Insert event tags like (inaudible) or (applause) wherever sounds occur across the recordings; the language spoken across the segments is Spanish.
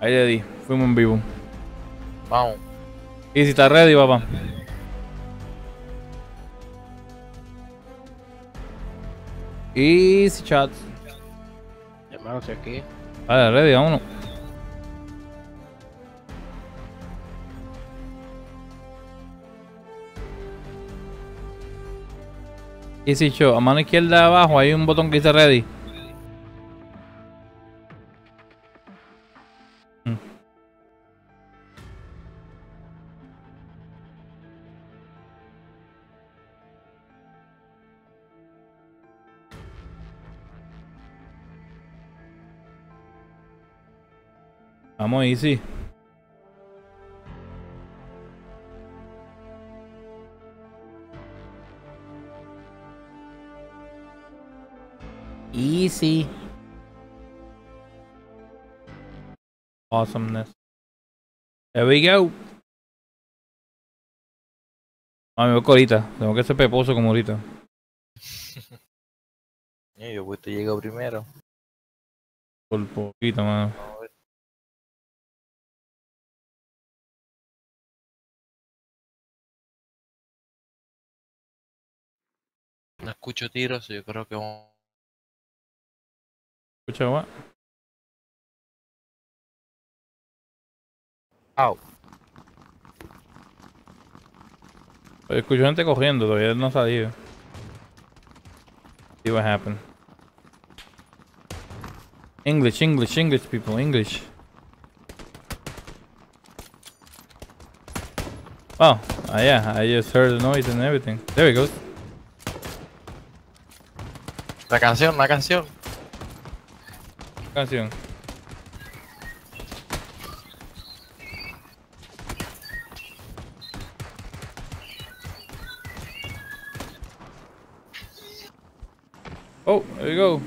Ahí le di. Fuimos en vivo. Vamos. Y si está ready, papá. Easy chat. Hermano, estoy aquí. Vale, ready, vámonos. Easy show. A mano izquierda abajo hay un botón que dice ready. Vamos, easy. Easy. Awesomeness. There we go. Ah, me voy ahorita. Tengo que ser peposo como ahorita. (laughs) Yo pues te llego primero. Por poquito, mano. Escucho tiros, yo creo que Escucha, va. Au. Escucho gente corriendo, todavía no ha salido. See what happened. English, English, English, people, English. Oh, ah, yeah, I just heard the noise and everything. There we go. La canción, la canción. Canción. Oh, there we go.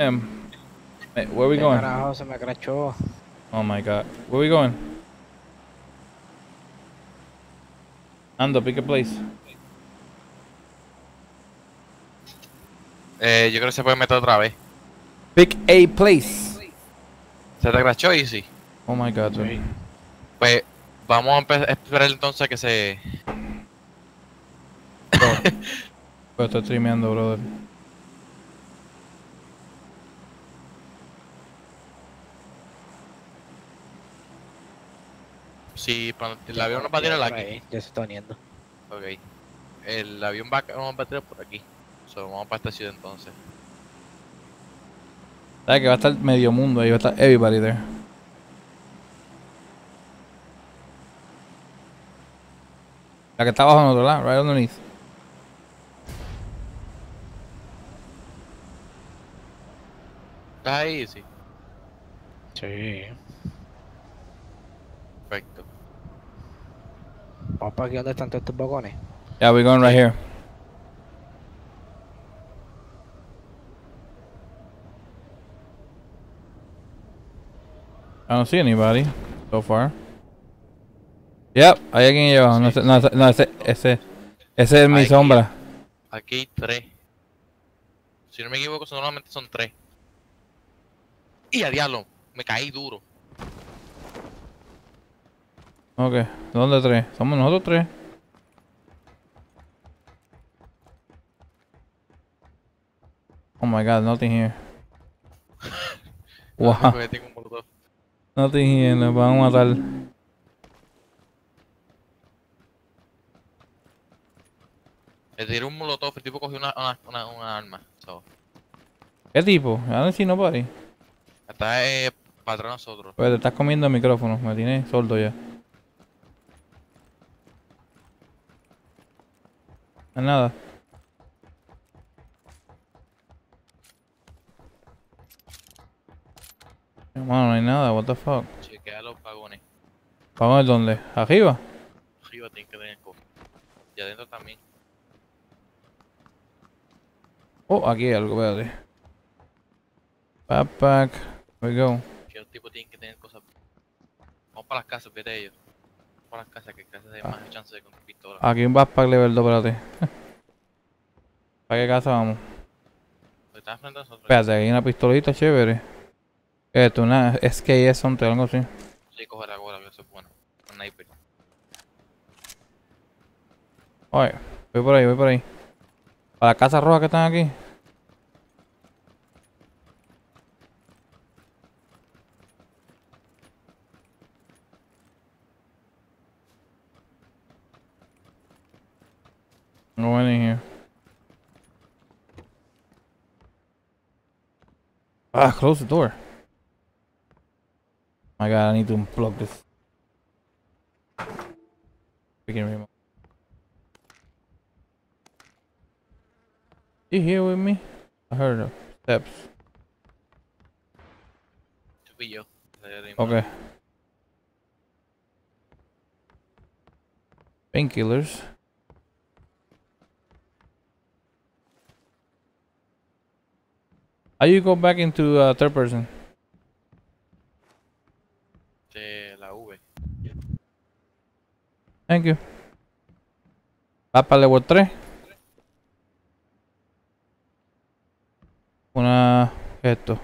Um, hey, where we ¿Qué going? Carajo, se me crachó. Oh my god. Where we going? Ando, pick a place. Eh, yo creo que se puede meter otra vez. Pick a place. ¿Se te crachó Easy? Oh my god. dude. Pues vamos a esperar entonces que se... Pero (laughs) estoy streameando, brother. Si pa- el avión nos va a tirar aquí. Ya se está uniendo. Ok. El avión va, a- nos va a tirar por aquí. So, vamos para esta ciudad entonces. ¿Sabes que va a estar medio mundo ahí? Va a estar everybody there. La que está abajo en otro lado, right underneath. ¿Estás ahí, Easy? Sí. Perfecto. Vamos para aquí donde están todos estos vagones. Yeah, we're going right here. I don't see anybody so far. Yep, hay alguien ahí abajo. No, ese- no, ese- no, ese, ese, ese es mi Aquí. sombra. Aquí hay tres. Si no me equivoco, normalmente son tres. Y a diablo, me caí duro. Ok, ¿dónde tres? Somos nosotros tres. Oh my god, nothing here. (laughs) Wow, Molotov. nothing here, nos van a matar. Le tiré un molotov, el tipo cogió una, una, una, una arma. So, ¿Qué tipo? I don't see nobody. está eh, para atrás de nosotros. Pues te estás comiendo el micrófono, me tiene sordo ya. No nada. Hermano, no hay nada, what the fuck. Chequea los vagones. ¿Vamos a ver dónde? ¿Arriba? Arriba tienen que tener cosas. Y adentro también. Oh, aquí hay algo, espérate. Backpack. Here we go. Que los tipos tienen que tener cosas. Vamos para las casas, vete ellos. Vamos para las casas, que casas hay Ah. más chance de con pistola. Aquí un backpack level 2, espérate. (laughs) ¿Para qué casa vamos? Están frente a nosotros. Espérate, aquí hay una pistolita chévere. ¿Qué es esto? Una SKS something, algo así. Sí, coge la bola, que eso es bueno. Un sniper. Oye, voy por ahí, voy por ahí. Para la casa roja que están aquí. No one in here. Ah, close the door. My god, I need to unplug this. Freaking remote. You here with me? I heard the steps. Tú y yo. De- de- Okay. Painkillers. How you go back into uh, third person? De la V. Thank you. Va para level 3. Una. ¿Qué es esto?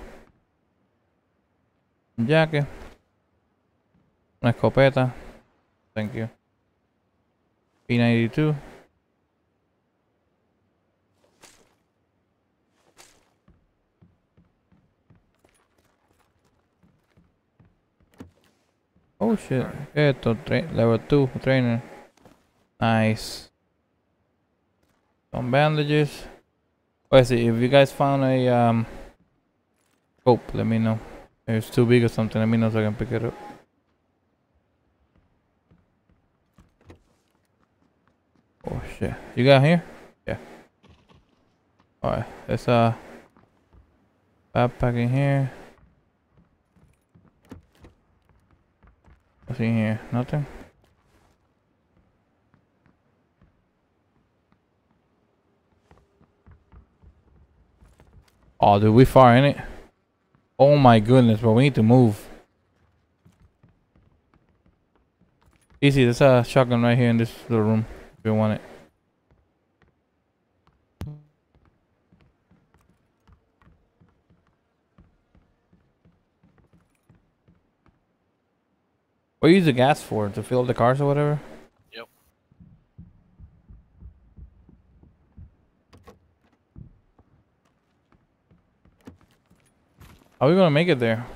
Un jaque. Una escopeta. Thank you. P92. Oh shit. ¿Qué es esto? Tra- level 2 trainer. Nice. Some bandages. Let's see, if you guys found a um scope, let me know. If it's too big or something, let me know so I can pick it up. Oh shit. You got here? Yeah. Alright, there's a backpack in here. In here? Nothing? Oh, dude, we far in it. Oh my goodness, bro, we need to move. Easy, there's a shotgun right here in this little room if you want it. What do you use the gas for? To fill up the cars or whatever? Yep. How are we gonna make it there?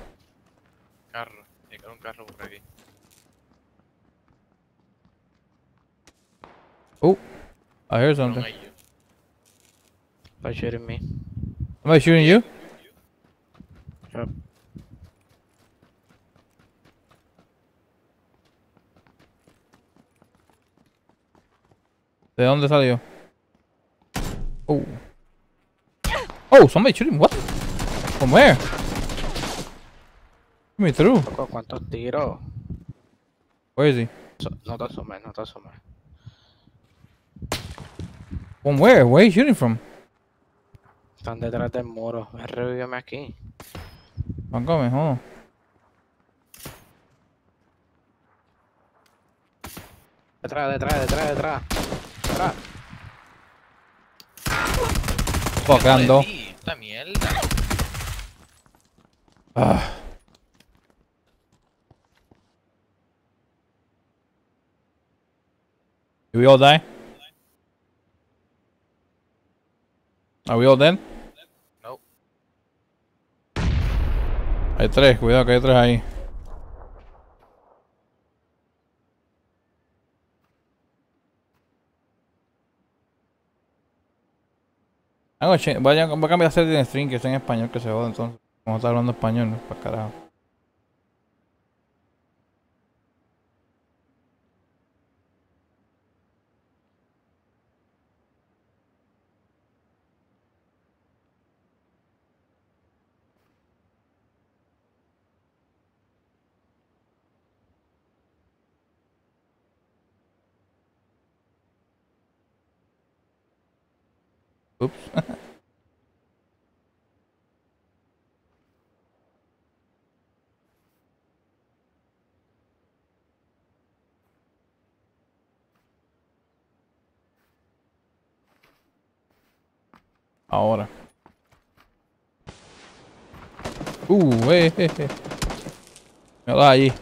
Carro. Tiene que haber un carro por aquí. Oh. I hear something. no hay yo. By shooting me. Am I shooting you? Yep. ¿De dónde salió? Oh. Oh, somebody shooting. What? From where? Get me through. ¿cuántos tiros? Where is he? So- no te asumes, no te asumes. From where? Where are you shooting from? Están detrás del muro. Revíveme aquí. I'm coming, hold on. Detrás, detrás, detrás, detrás. Detrás. Fuck, Hijo de ando. ti, Esta mierda. Ah. Did we all die? Are we all dead? No. Hay tres, cuidado que hay tres ahí. Voy a, voy a cambiar a hacer de stream que está en español que se joda entonces. Como está hablando español, no para carajo. Oops. Ahora. Uh, eh, eh, eh. Míralo allí.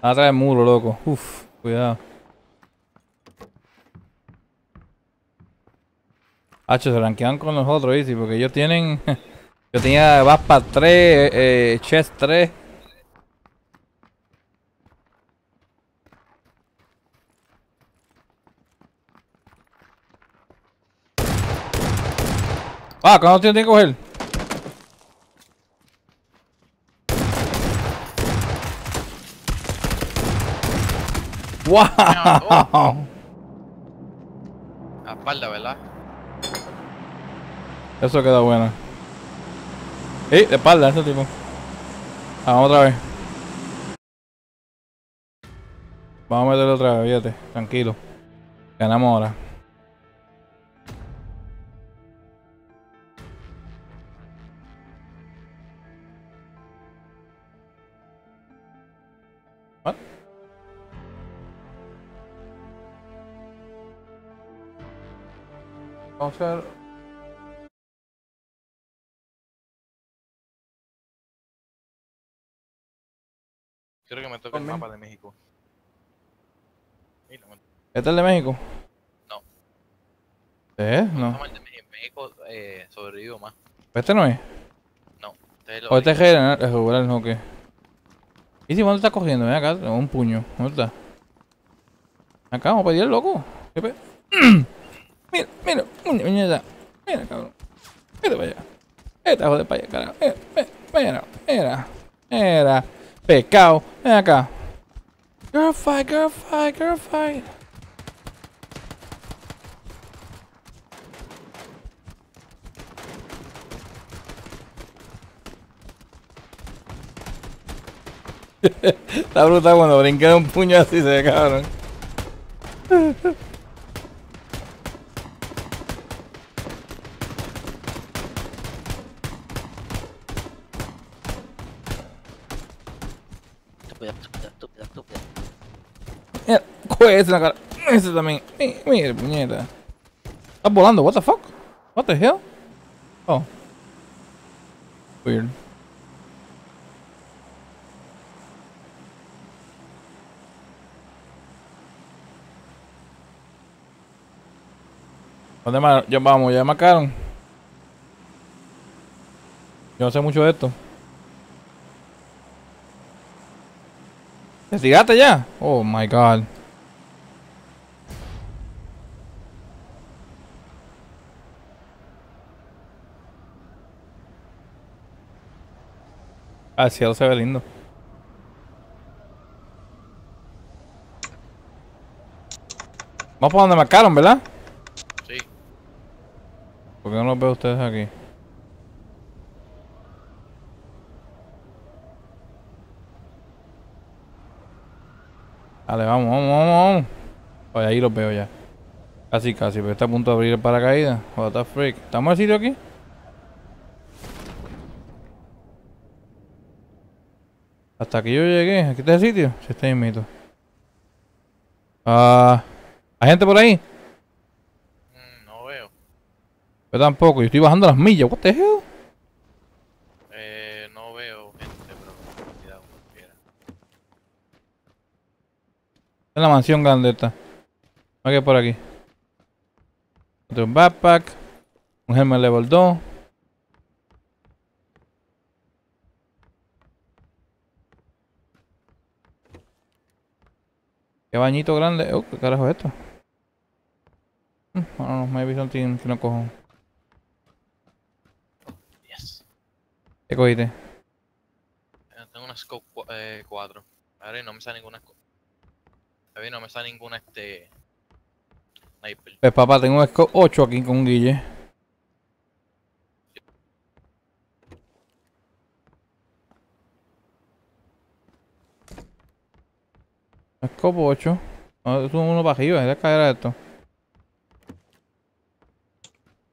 Atrás del muro, loco. Uf, cuidado. Hacho, se ranquean con nosotros, Easy, porque ellos tienen... (laughs) Yo tenía Vaspa 3, eh, Chest 3. Ah, ¿cuándo tiene que coger? ¡Wow! (laughs) A espalda, ¿verdad? Eso queda bueno. ¡Eh! De espalda ese tipo. Ah, vamos otra vez. Vamos a meterle otra vez, fíjate. Tranquilo. Ganamos ahora. Vamos a ver. Quiero que me toque el mapa de México. No ¿Este es el de México? No. ¿Eh? No. El de México. Eh, sobrevivió más. ¿Este no es? Este es el ¿O este es general? Es regular, no, ¿qué? ¿Y si dónde está cogiendo? Ven acá, tengo un puño. ¿Dónde está? Acá, vamos a pedir loco. ¿Qué pe... mira, mira, mira, mira, mira, cabrón. Vete para allá. Vete, joder, para allá, carajo. Mira, mira, mira, mira. Pecado. Ven acá. Girl fight, (laughs) girl fight, girl fight. Está brutal cuando brinqué de un puño así se cabrón. (laughs) Coge ese en la cara. Ese también. Mi- Mira, puñeta. Estás volando, what the fuck? What the hell? Oh. Weird. ¿Dónde más? Ya vamos, ya marcaron. Yo no sé mucho de esto. ¿Te tiraste ya? Oh my god. Ah, el cielo se ve lindo. Vamos para donde marcaron, ¿verdad? Sí. ¿Por qué no los veo ustedes aquí? Dale, vamos, vamos, vamos, vamos. Oye, ahí los veo ya. Casi, casi, pero está a punto de abrir el paracaídas. What the freak. ¿Estamos en el sitio aquí? Hasta aquí yo llegué. ¿Aquí está el sitio? Sí, está mito. Ah, ¿Hay gente por ahí? Mm, no veo. Yo tampoco. Yo estoy bajando las millas. What the hell? Eh, no veo gente, pero cuidado. mira. Es la mansión grande esta. Aquí por aquí. Otro backpack. Un helmet level 2. Qué bañito grande. Oh, ¿Qué carajo es esto? I don't know, maybe something que no cojo. Yes. ¿Qué cogiste? Eh, Tengo una scope 4. A ver, no me sale ninguna scope. A ver, no me sale ninguna este. Sniper. Pues papá, tengo un Scope 8 aquí con Guille. Scope 8. No, es uno para arriba, es caer a esto.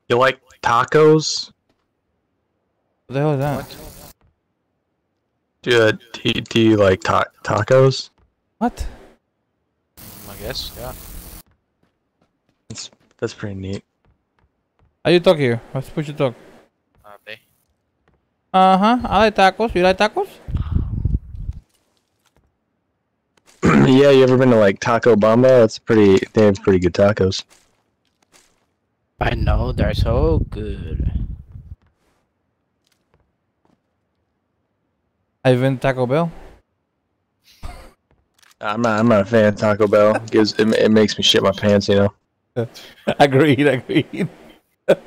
You like tacos? What the hell is that? Do, uh, do, do you like ta- tacos? What? I guess, yeah. That's that's pretty neat. How you talk here? How supposed to talk? Ah, T. Uh-huh. I like tacos. You like tacos? (clears throat) yeah, you ever been to like Taco Bamba? That's pretty. They have pretty good tacos. I know, they're so good. I've been to Taco Bell. I'm not. I'm not a fan of Taco Bell. Gives it, it makes me shit my pants. You know. (laughs) agreed, agreed. (laughs)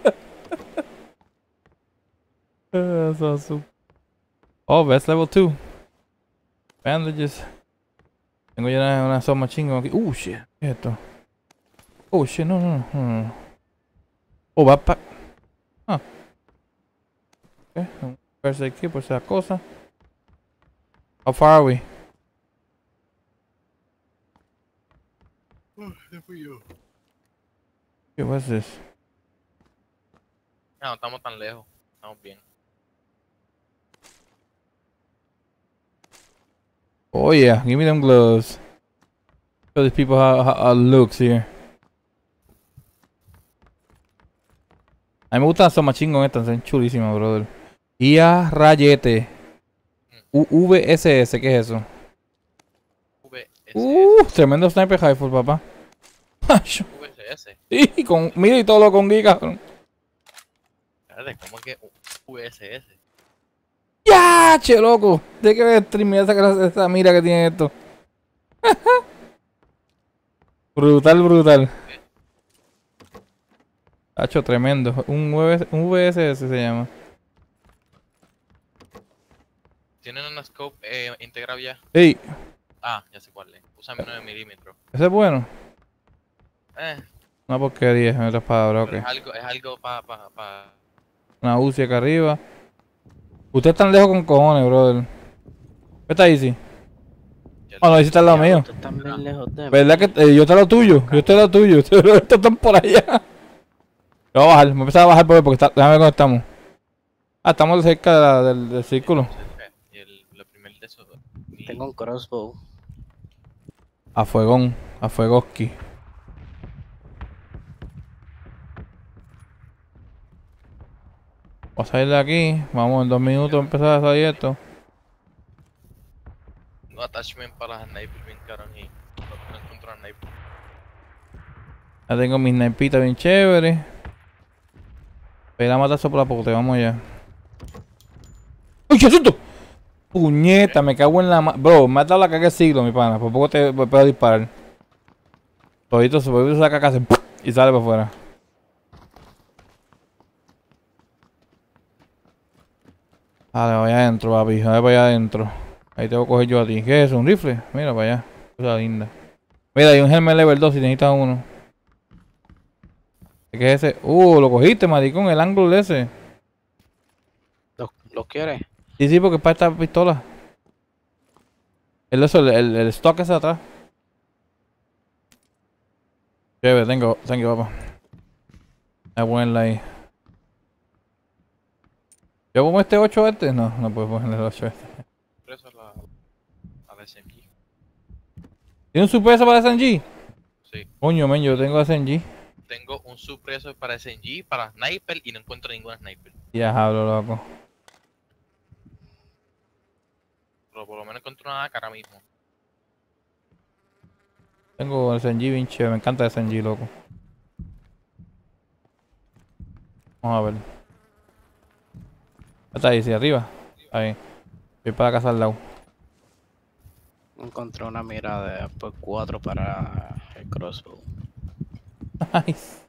That's awesome. Oh, that's level 2. Bandages. Tengo ya una, una soma chingo aquí. Uh, shit. ¿Qué es esto? Oh, shit, no, no, no, no. Oh, backpack. Ah. Ok, vamos a verse aquí por esa cosa. How far are we? Okay, what's this? No, no estamos tan lejos. Estamos bien. Oh yeah, give me them gloves. Show these people how, how, how looks here. A mí me gustan esas machingon estas, son chulísimas, brother. Y a rayete. VSS, ¿qué es eso? VSS. Uh, tremendo sniper rifle, papá. (laughs) VSS. Sí, con, mira y todo lo con giga. cabrón. Espérate, ¿cómo que VSS? ¡Ya, che, loco! De que ver streamear esa, clase- esa mira que tiene esto. (laughs) brutal, brutal. Hacho, tremendo. Un, VS un VSS se llama. ¿Tienen una scope eh, integrado ya? Ey, Ah, ya sé cuál es. Usa mi 9 milímetros. ese es bueno. Eh, Una porquería, en otras palabras, ok. es algo, es algo pa, pa, pa. Una UCI acá arriba. Ustedes están lejos con cojones, brother. ¿Qué está Easy? ya Oh, no, Easy está al lado mío. ¿Verdad que eh, yo estoy a lo tuyo? Yo estoy a lo tuyo. (laughs) Estos están por allá. Yo voy a bajar, me empecé a bajar por ahí porque está, déjame ver dónde estamos. Ah, estamos cerca de la- del, del círculo. Y el, lo primer de eso. y- Tengo un crossbow. A fuegón, a fuegoski. Vamos a salir de aquí. Vamos en dos minutos a empezar a salir esto. No attachment para las snipers bien caros y no, no encuentro a sniper. Ya tengo mis snaipitas bien chéveres. Espera a matarse por la pote, vamos allá. ¡Uy, qué susto! Puñeta, me cago en la ma... Bro, me ha dado la caca el siglo, mi pana. Por poco te puedo disparar. Todito se puede usar caca hace y sale para afuera. Vale, vaya adentro, papi. Dale para allá adentro. Ahí te voy a coger yo a ti. ¿Qué es eso? ¿Un rifle? Mira para allá. Cosa linda. Mira, hay un helmet level 2 si necesitas uno. ¿Qué es ese? Uh, lo cogiste, maricón, el ángulo ese. ¿Lo, lo quieres? Sí, sí, porque es para esta pistola. El eso, el, el, el stock de atrás. Chévere, tengo, thank you, papá. Voy a ponerla ahí. ¿Yo pongo este 8 este? No, no puedo ponerle el 8 este. Por eso la, la SMG. ¿Tiene un supreso para SMG? Sí. Coño, men, yo tengo SMG. Tengo un suppresor para SMG, para sniper y no encuentro ninguna sniper. Ya hablo, loco. Pero por lo menos encuentro una cara mismo. Tengo el SMG bien chévere, me encanta el SMG, loco. Vamos a ver. Está ahí, sí, arriba. Ahí. Voy para la casa al lado. Encontré una mira de pues, 4 para el crossbow. (laughs) Nice.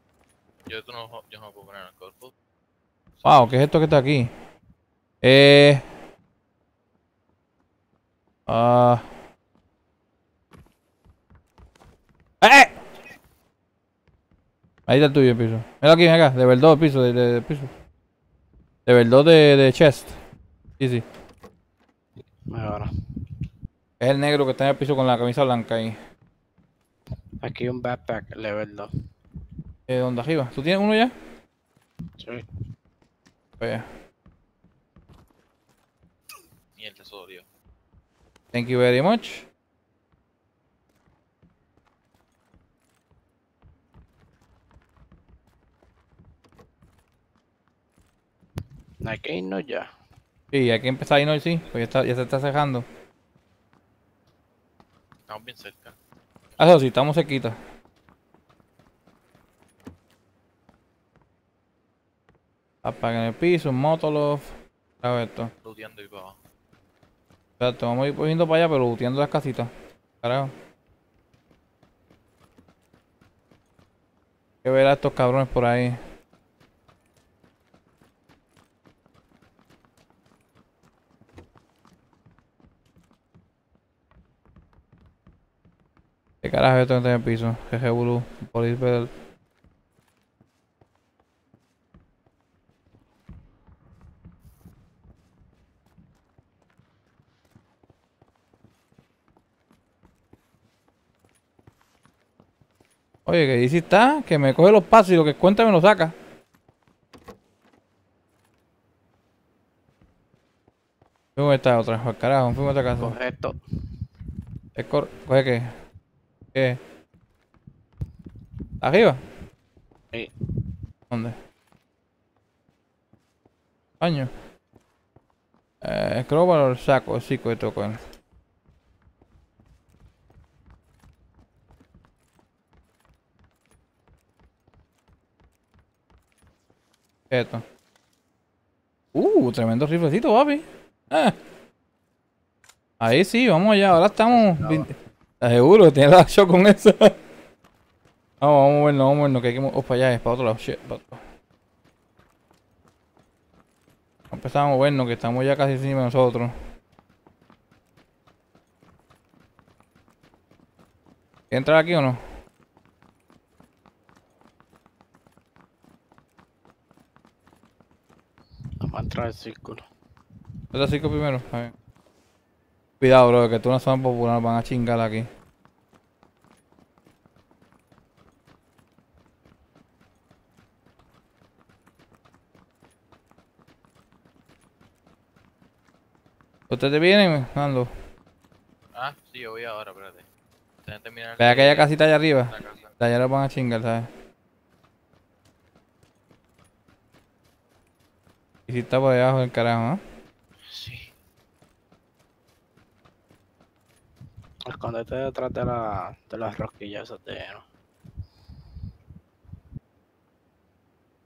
Yo, tú no, yo no puedo poner en el cuerpo. Wow, ¿qué es esto que está aquí? Eh. Ah. ¡Eh! Ahí está el tuyo, el piso. Mira aquí, ven acá, de verdad, el piso, de, de- de piso. De verdad, de, de chest. Sí, sí. Ahora, Es el negro que está en el piso con la camisa blanca ahí. aquí hay un backpack level 2. Eh, ¿dónde arriba? ¿Tú tienes uno ya? Sí. Vaya. Y el tesorio. Thank you very much. Hay que irnos ya. Sí, hay que empezar ahí, ¿no? Sí, pues ya, está, ya se está cejando. Estamos bien cerca. Ah, Eso sí, estamos cerquita. Apagan el piso, un motolov. A ver esto. Looteando y para abajo. Espérate, vamos a ir yendo para allá, pero looteando las casitas. Carajo. Hay que ver a estos cabrones por ahí. ¿Qué carajo que está en el piso? Jeje bulu. Police bell. Oye, que dice está, que me coge los pasos y lo que cuenta me lo saca. Fuimos esta otra, al carajo, fuimos a esta casa. Coge esto. Es cor- ¿Coge qué? ¿Qué? ¿Arriba? Sí. ¿Dónde? Baño. Eh, para el saco, sí, que toco. Esto. Uh, tremendo riflecito, papi. Ah. Ahí sí, vamos allá. Ahora estamos. ¿Estás seguro? ¿Tienes la shot con eso? (laughs) vamos, vamos a movernos, vamos a movernos. Que hay que mo- oh, para allá, es para otro lado. Shit, para otro lado. Vamos a movernos, que estamos ya casi encima de nosotros. ¿Quieres entrar aquí o no? Vamos a entrar al círculo. Vete así que primero. A ver. Cuidado, bro, que tú no son popular, van a chingar aquí. ¿Ustedes vienen, Nando? Ah, sí, yo voy ahora, espérate. Ve aquella casita allá arriba. De allá los van a chingar, ¿sabes? Y si está por allá abajo el carajo, ¿eh? Escóndete detrás de, la, de las rosquillas esas de heno.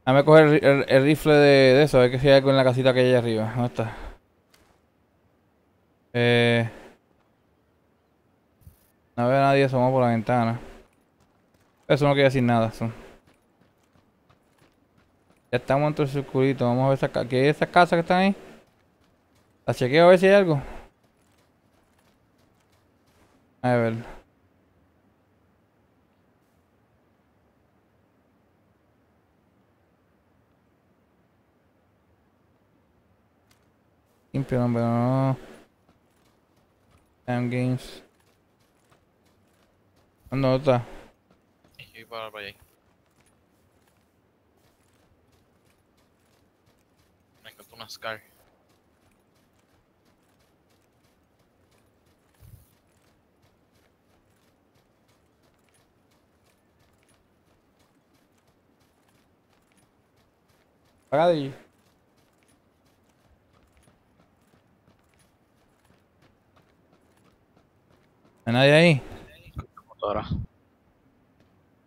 Dame coger el, ri- el- el rifle de, de eso, a ver que si hay algo en la casita que hay allá arriba. ¿Dónde está? Eh... No veo a nadie asomado por la ventana. Eso no quiere decir nada. Ya estamos entre el circulito. Vamos a ver esa, ¿qué es esas casas que están ahí. La chequeo a ver si hay algo. A ver. Limpio, hombre, no. Damn games. ¿Dónde está? Sí, yo voy para, para allá. Me encontré una Scar. Apaga de allí. ¿No hay nadie ahí?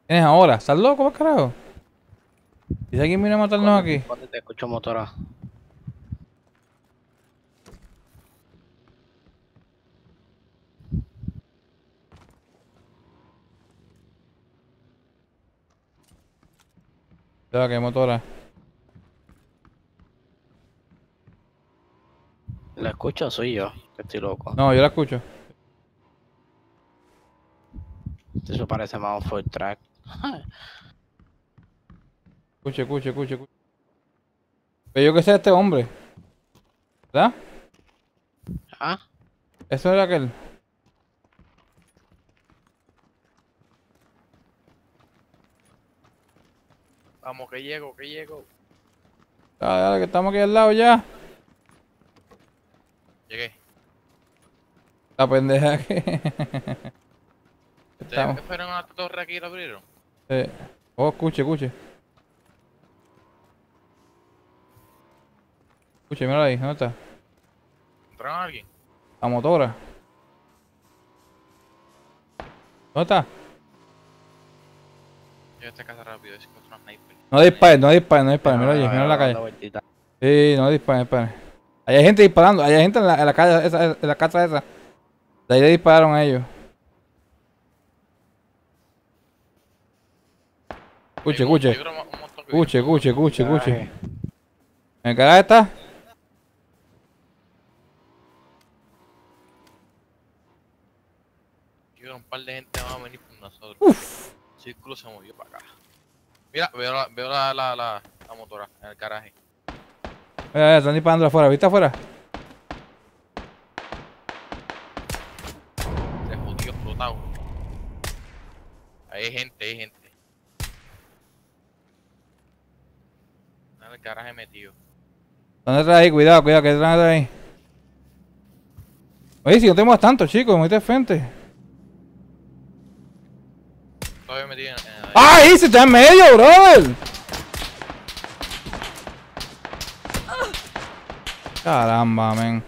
¿Tienes ahora? ¿Estás loco, por carajo? ¿Y si alguien viene a matarnos aquí? ¿Dónde te escucho motora? Ya, que motora. ¿La escucho o soy yo? Que estoy loco. No, yo la escucho. Eso parece más un full track. Escuche, escuche, escuche, escuche. Pero yo que sé este hombre. ¿Verdad? ¿Ah? Eso era aquel. Vamos, que llego, que llego. Dale, dale, que estamos aquí al lado ya. Llegué. La pendeja que. ¿Ustedes estamos. que fueron a la torre aquí y la abrieron? Sí. Oh, escuche, escuche. Escuche, mira ahí, ¿dónde está? ¿Encontraron a alguien? La motora. ¿Dónde está? Yo a esta casa rápido, es encuentro una sniper. No disparen, no disparen, no disparen. Mira, oye, mira la calle. Sí, no disparen, disparen. Hay gente disparando, hay gente en la, en la calle, esa, en la casa esa. De ahí le dispararon a ellos. Escuche, escuche, escuche, escuche, escuche, escuche. ¿En garaje está? Yo un par de gente va a venir por nosotros. El círculo se movió para acá. Mira, veo la, veo la, la, la, la motora en el garaje. Mira, están disparando afuera, ¿viste afuera? Se jodió explotado. Ahí hay gente, hay gente. Está el garaje metido. ¿Dónde está ahí? Cuidado, cuidado, que detrás de ahí. Oye, si no tenemos tanto, chicos, muy de frente. Todavía metido en, en ahí. ¡Ah, ahí se está en medio, brother! Caramba, men.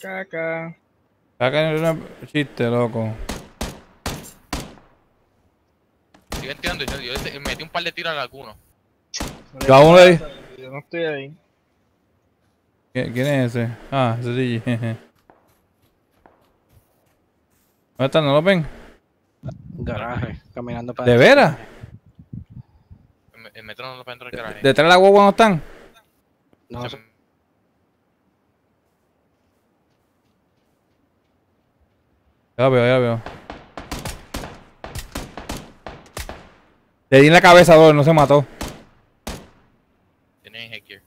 Caca. No es un chiste, loco. Siguen tirando. Yo, yo metí un par de tiros a alguno. Yo aún le Yo no estoy ahí. ¿Qui- ¿Quién es ese? Ah, ese sí. ¿Dónde están? ¿No lo ven? Garaje. Caminando para ¿De veras? El, el metro no lo para dentro del garaje. ¿Detrás de la guagua no están? No, Se- Ya veo, ya veo. Le di en la cabeza a dos, no se mató. Tienen headgear.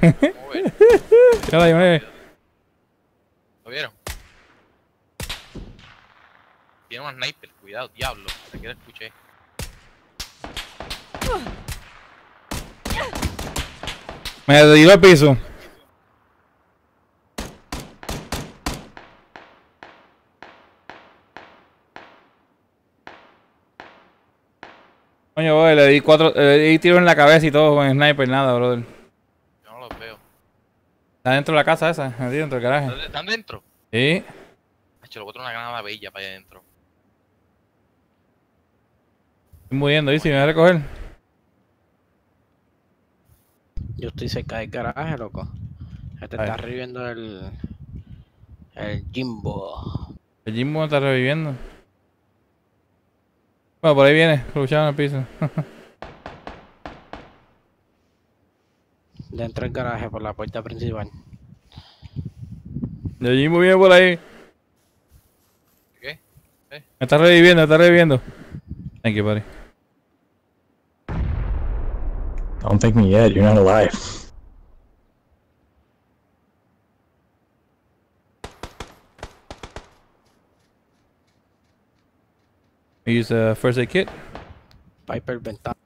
Vamos a ver. Mírala ahí, mírala ahí. ¿Lo vieron? Tiene un sniper, cuidado, diablo. Aquí lo escuché. Me dio al piso. Coño, boy, le di cuatro, le di tiros en la cabeza y todo con el sniper, nada, brother. Yo no los veo. Está dentro de la casa esa, ahí dentro del garaje. ¿Están- ¿Están dentro? Sí. Hacho, a traer una granada bella para allá adentro. Estoy muriendo, Easy, me voy a recoger. Yo estoy cerca del garaje, loco. Este está reviviendo el. El Jimbo. El Jimbo está reviviendo. Bueno, por ahí viene, luchando en el piso. (laughs) Dentro del garaje, por la puerta principal. El Jimbo viene por ahí. ¿Qué? Me está reviviendo, me está reviviendo. Thank you, buddy. Don't thank me yet. You're not alive. Use a first aid kit. Piper ventana.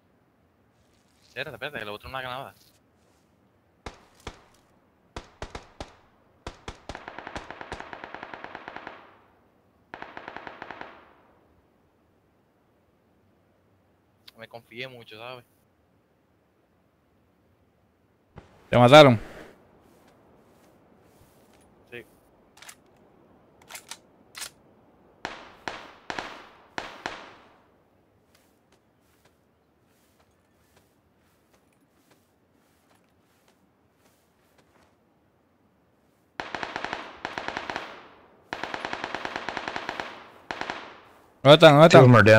Espérate, espérate, que le traer una granada. Me confié mucho, ¿sabes? Te mataron. Sí. ¿Dónde están? ¿Dónde están? ¿Dónde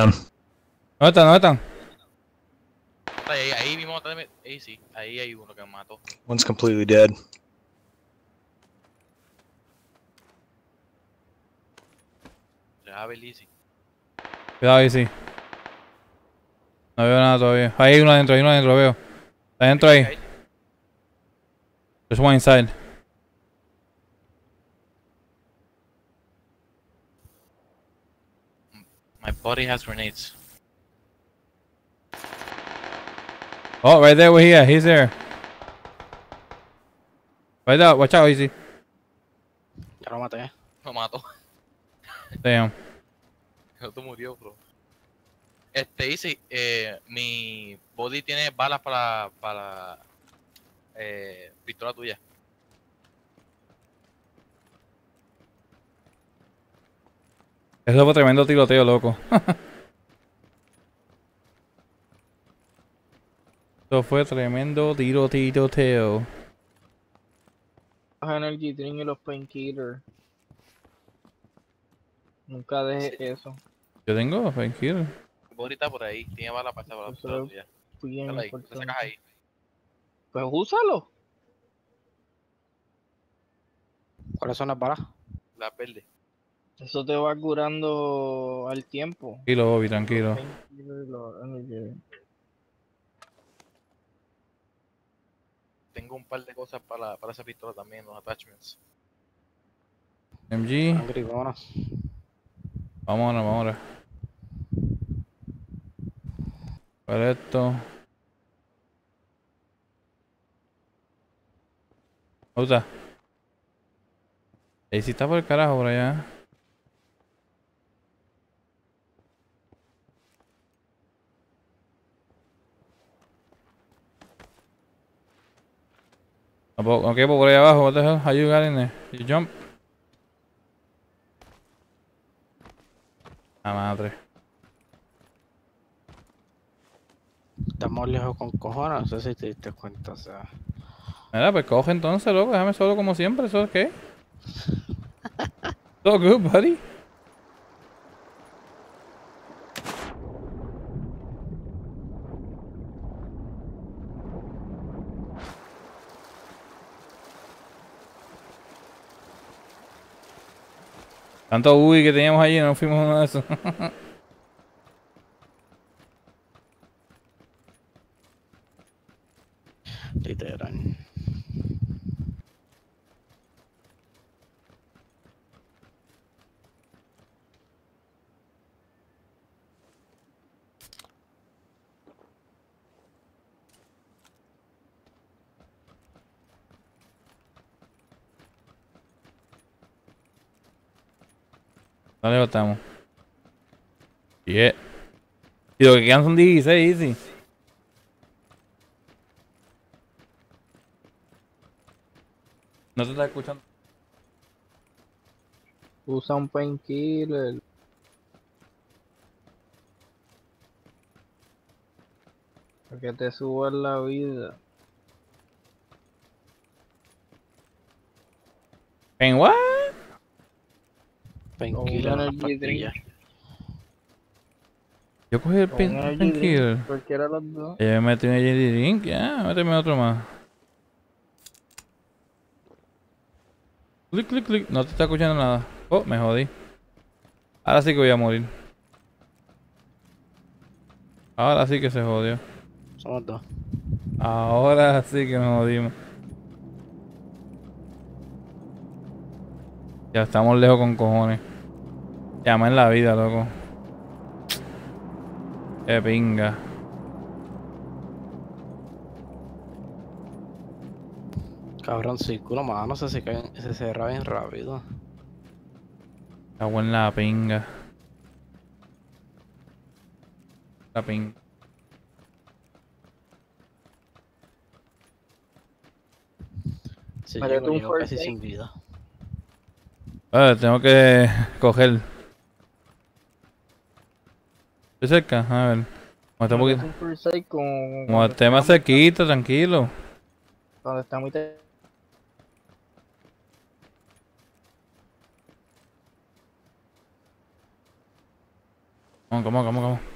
están? ¿Dónde están? Ahí, ahí mismo, también- ahí sí, ahí hay uno que me mató. One's completely dead. Se va easy. Cuidado ahí, sí. No veo nada todavía. Ahí hay uno adentro, hay uno adentro, lo veo. Está adentro ahí. There's one inside. My body has grenades. Oh, right there where he at. He's there. Watch out, watch out, easy. Ya lo maté. Lo mato. Damn. (laughs) El otro murió, bro. Este, Easy, eh, mi body tiene balas para, para eh, pistola tuya. Eso fue tremendo tiroteo, loco. (laughs) Eso fue tremendo tiro, tiroteo. Los energy drink y los painkillers. Nunca deje eso. Yo tengo painkiller. Está por ahí, tiene balas para esa bala es. Bien ahí, sacas ahí. Pues úsalo. ¿Cuáles son las balas? La verde. Eso te va curando al tiempo. Tranquilo, Bobby, tranquilo. Painkiller los energy drink. Tengo un par de cosas para, para esa pistola también, los attachments. MG. Angry, vámonos. Vámonos, vámonos. Para esto. Otra. Ahí sí está por el carajo por allá. Ok, por ahí abajo, what the hell? How you got in there? You jump? La madre. Estamos lejos con cojones, no sé si te diste cuenta, o sea. Mira, pues coge entonces, loco, déjame solo como siempre, ¿eso es qué? (laughs) So good, buddy. Tanto uy que teníamos allí, no fuimos uno de esos. (laughs) Literal. ¿Dónde estamos? Yeah. Y lo que quedan son 16, easy. No te está escuchando. Usa un painkiller. Para que te suba la vida. ¿En what? Painkiller, pastillas. Yo cogí el painkiller. Cualquiera de los dos. Ya me metí un energy drink, ya, méteme otro más. Clic, clic, clic. No te está escuchando nada. Oh, me jodí. Ahora sí que voy a morir. Ahora sí que se jodió. Somos dos. Ahora sí que nos jodimos. Ya estamos lejos con cojones. Llama en la vida, loco. Qué pinga. Cabrón, círculo, mano, se, se, se cerra bien rápido. Cago en la pinga. La pinga. Un llego first casi sin vida. Ah, tengo que coger. ¿Estoy cerca? A ver. Está un poquito. con. Esté más cerquita, tranquilo. Cuando está muy. Vamos, vamos, vamos, vamos.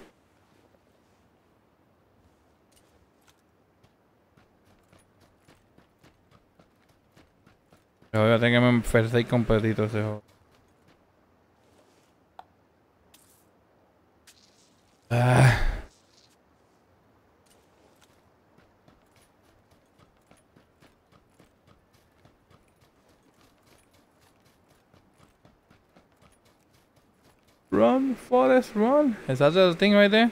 Yo voy a tener que me first completito ese juego. Ah. Run, Forest, run. Is that the thing right there?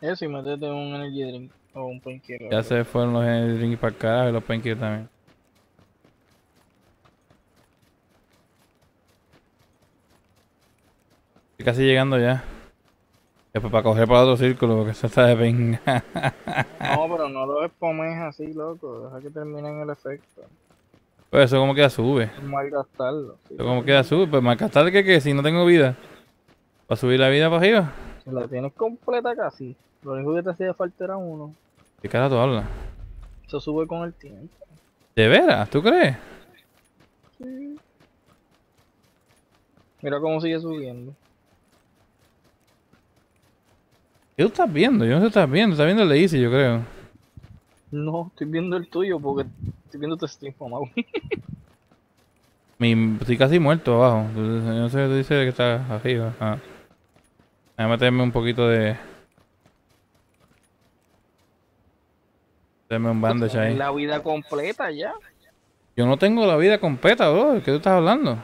Eso y métete un energy drink o un painkiller. Ya se fueron los energy para carajo y los painkillers también. Estoy casi llegando ya. Después para coger para otro círculo, porque eso está de pinga. (laughs) No, pero no lo spames así, loco. Deja que terminen el efecto. Pues eso como queda sube. Malgastarlo. sí. Eso como queda sube. Pues tarde que que si no tengo vida. Para subir la vida para arriba. Si la tienes completa casi. Lo único que te hacía falta era uno. ¿Qué cara tú hablas? Eso sube con el tiempo. ¿De veras? ¿Tú crees? Sí. Mira cómo sigue subiendo. ¿Qué tú estás viendo? Yo no sé qué estás viendo. Estás viendo el de Easy, yo creo. No, estoy viendo el tuyo porque estoy viendo tu stream, mamá. Mi, estoy casi muerto abajo. Yo no sé, tú dices que está arriba. Ah. Voy a meterme un poquito de... Deme un bandage ahí. La vida completa ya. Yo no tengo la vida completa, bro. ¿De qué tú estás hablando?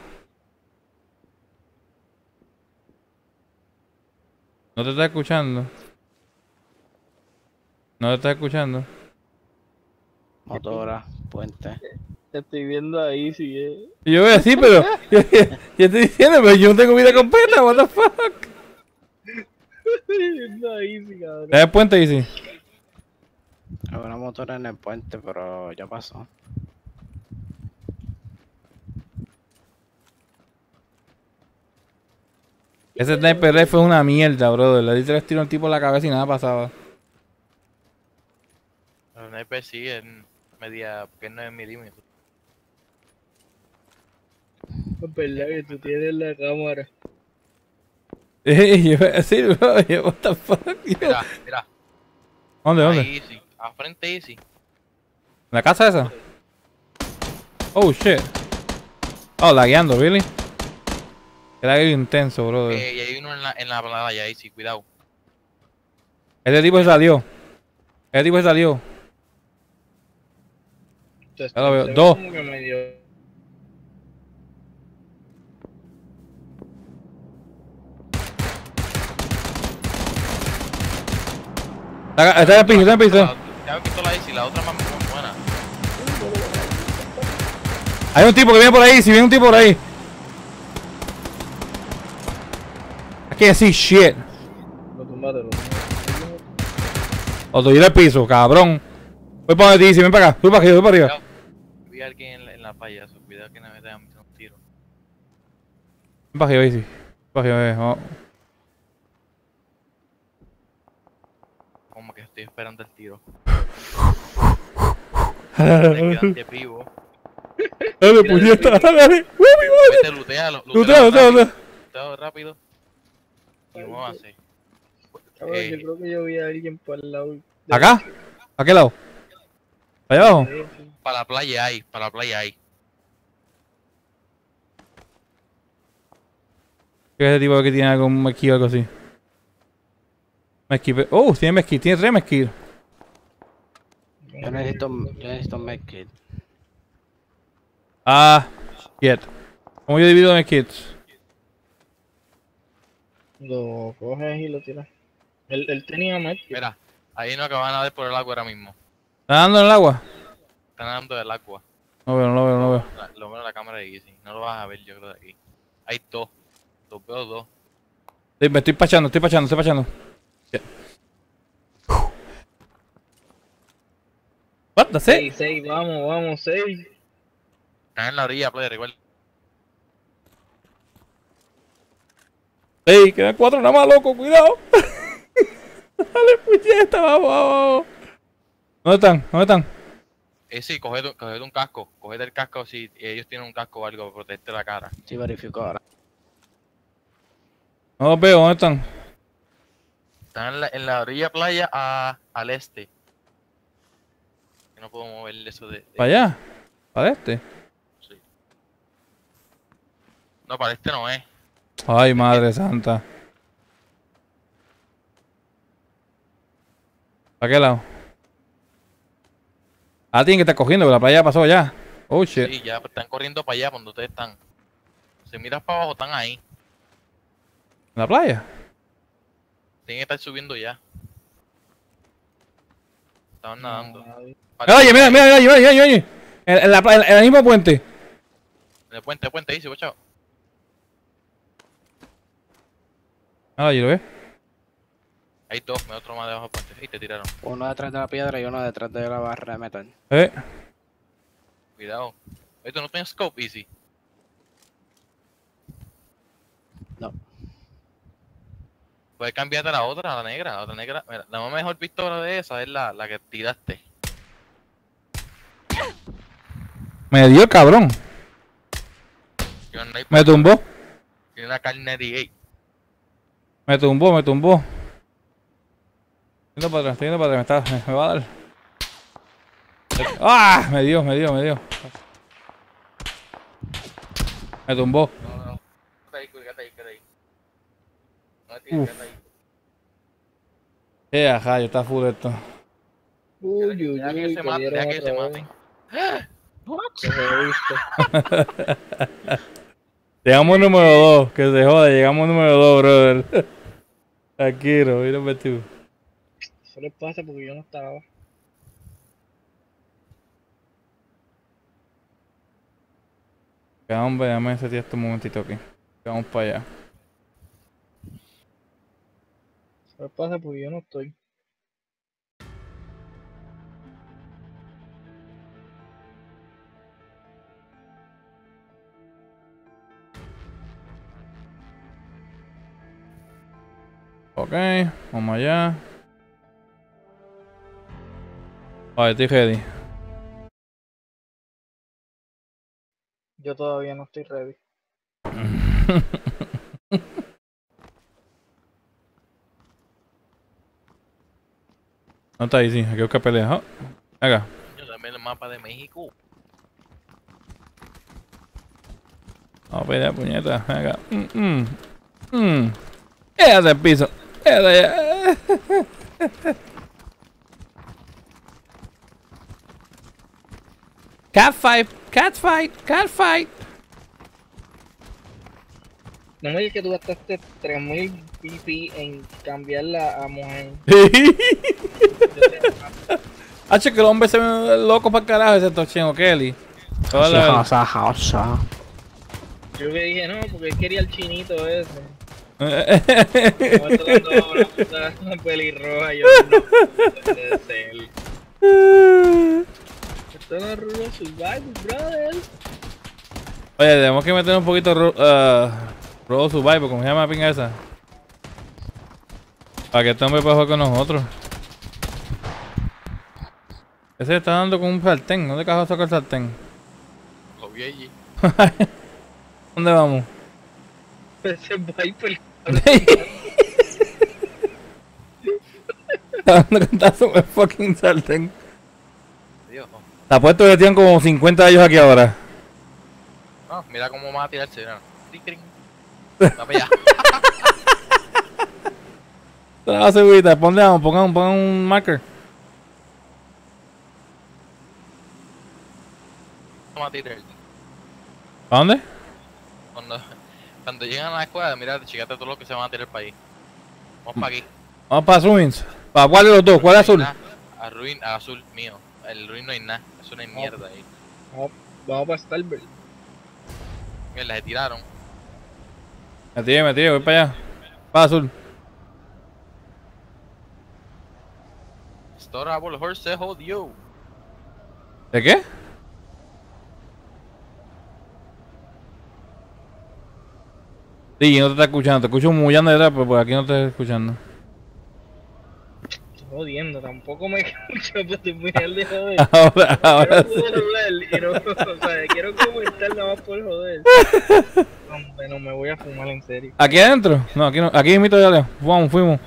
No te estás escuchando. No te estás escuchando. Motora, puente. Te estoy viendo ahí, sí. Eh. Y yo voy así, pero... (laughs) yo, yo estoy diciendo, pero yo no tengo vida completa. What the fuck? Estoy viendo ahí, sí, cabrón. ¿Te das cuenta, Easy? Hay una motora en el puente, pero ya pasó. Ese sniper es una mierda, brother. Le di tres tiros al tipo en la cabeza y nada pasaba. El sniper sí en media, porque no es milímetro. Es verdad que tú tienes la cámara. Eh, (laughs) yo voy a decir, bro, yo, what the fuck, yo. Mira, mira. ¿Dónde, dónde? Ahí easy. A frente easy. ¿En la casa esa? Oh, shit. Oh, lagueando, really? Era intenso, brother. Eh, y hay uno en la, en la playa easy, cuidado. Este tipo se salió. Este tipo se salió. Ya lo veo. Dos. Está, está en el piso, está en el piso. Ya quitó la easy, la otra más buena. Hay un tipo que viene por ahí, si viene un tipo por ahí. I can't see shit. Lo tumbaste, lo tumbaste. O te iré al piso, cabrón. Voy para donde si ven para acá. Voy para arriba, voy para arriba. Vi a alguien en la, en la cuidado que no me vayan a un tiro. Ven para arriba, Easy. Para arriba, eh. vamos. Como que estoy esperando el tiro. Te quedan de vivo. Dale, puñeta, dale, dale. Vete, lutealo. Lutea, lutea, rápido, lutea. lutealo rápido. Y muévase. Cabrón, Eh. yo creo que yo vi a alguien por el lado. ¿Acá? ¿A qué lado? ¿Allá abajo? Para la playa hay, para la playa hay. ¿Qué es ese tipo que tiene algún mezquite o algo así? Mezquite. Oh, tiene mezquite, tiene tres mezquites. Yo necesito, yo necesito medkit. Ah, shit. ¿Cómo yo divido mezquites? Lo coges y lo tiras. Él, él tenía que. Mira, ahí no van a ver por el agua ahora mismo. ¿Está dando en el agua? Están dando del agua. No veo, no lo veo, no lo veo. La- lo veo en la cámara de Easy. No lo vas a ver, yo creo, de aquí. Hay dos. Los veo dos. Sí, me estoy pachando, estoy pachando, estoy pachando. That's it? 6, 6, vamos, vamos, 6. Están en la orilla, playa, igual. Ey, quedan cuatro nada más, loco, cuidado. (laughs) Dale, puñeta, vamos, vamos, vamos. ¿Dónde están? ¿Dónde están? Eh, sí, coged, coged un casco. Coged el casco si ellos tienen un casco o algo para protegerte la cara. Sí, verifico ahora. No los veo, ¿dónde están? Están en la, en la orilla playa a, al este. No puedo mover eso de... de- ¿Para allá? ¿Para este? sí. No, para este no es. Ay, madre santa. ¿Para qué lado? Ah, tienen que estar cogiendo, pero la playa pasó ya. Oh, shit. Sí, ya pues, están corriendo para allá, donde ustedes están. Si miras para abajo, están ahí. ¿En la playa? Tienen que estar subiendo ya. estaban nadando. Oye, mira, mira, mira, mira, mira, mira. En, en la, en, en el mismo puente. En el puente, puente, ahí, sí, guachao. Ah, ¿y lo ves? Hay dos, me otro más debajo del puente. Y te tiraron. Uno detrás de la piedra y uno detrás de la barra de metal. Eh. Cuidado. Esto no tiene scope, easy. No. Puedes cambiarte a la otra, a la negra, a la otra negra. Mira, la mejor pistola de esa es la, la que tiraste. Me dio el cabrón. Me tumbó. tiene una carne de Me tumbó, me tumbó. Estoy yendo para atrás, estoy yendo para atrás, me, está, me, me va a dar. ¡Ah! Me dio, me dio, me dio. Me tumbó. No, no, no. Quédate ahí, quédate ahí, quédate ahí. No Uf. quédate ahí. Eh, ajá, yo está full esto. Uy, uy, Deja que uy, se maten, deja que se maten. (laughs) Llegamos número 2, que se joda, llegamos número 2, brother. (laughs) Tranquilo, mira tú. Eso les pasa porque yo no estaba. Ya, hombre, déjame setear esto un momentito aquí. Vamos para allá. Eso les pasa porque yo no estoy. Ok, vamos allá. Vale, estoy ready. Yo todavía no estoy ready. (laughs) No está ahí, sí, aquí busca pelea. Oh, Acá. Yo también el mapa de México. Vamos a pelear, puñeta. Acá. Mm, mm. Mm. Al piso. Cat fight, cat fight, cat fight. No me digas que tú gastaste 3000 PP en cambiarla a mujer. (laughs) H que el hombre se ve loco para carajo ese Tochen Kelly. Toda la- Hausa, hausa. Yo que dije, no, porque él quería el chinito ese. Como pelirroja, yo no puede ser. Esto no es Rural Survival, brother. Oye, tenemos que meter un poquito uh, Robo Survival, ¿cómo se llama la pinga esa? Para que este hombre pueda jugar con nosotros. Ese está dando con un sartén. ¿Dónde carajo saca el sartén? Lo vi allí. (laughs) ¿Dónde vamos? Ese Viper. (laughs) Está dando cantazo el fucking sartén. Dios. Te apuesto que tienen como 50 años aquí ahora. No, mira cómo va a tirarse. Mira. Trin, trin. Va para allá. La seguridad, ponle vamos, pongan, pongan un marker. Vamos a tirar. ¿A dónde? Cuando, llegan a la escuela, mira, checate todo lo que se van a tirar para ahí. Vamos para aquí. Vamos para Ruins. ¿Para cuál de los dos? ¿Cuál es azul? A Ruin, a azul mío. El Ruin no hay nada. Eso no hay mierda ahí. Vamos para Starberg. Mira, se tiraron. Me tiré, me tiré, voy para allá. Para azul. Storable Horse se jodió. ¿De qué? Sí, no te está escuchando. Te escucho mullando detrás, pero por aquí no te estoy escuchando. Estoy jodiendo, tampoco me (laughs) escucho, pues estoy muy al de joder. (laughs) Ahora, ahora sí. Quiero joder y no, (laughs) o sea, quiero comentar nada más por joder. Hombre, no me voy a fumar en serio. ¿Aquí adentro? No, aquí no. Aquí invito ya, Leo. Vamos, fuimos.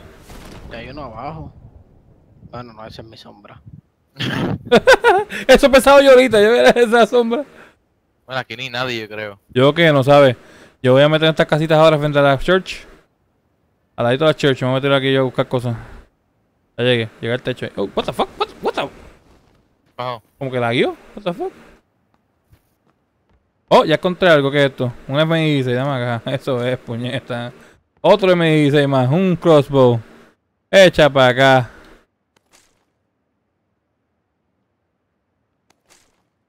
Y hay uno abajo. Bueno, no, esa es mi sombra. Eso pensaba yo ahorita, yo era esa sombra. Bueno, aquí ni nadie, yo creo. Yo que no sabe. Yo voy a meter estas casitas ahora frente a la church. Al ladito de la church, me voy a meter aquí yo a buscar cosas. Ya llegué, llegué al techo ahí. Oh, what the fuck? What, what the... Bajo. ¿Cómo que la guió? What the fuck? Oh, ya encontré algo que es esto. Un M16, dame acá. (laughs) Eso es, puñeta. Otro M16 más, un crossbow. Echa para acá.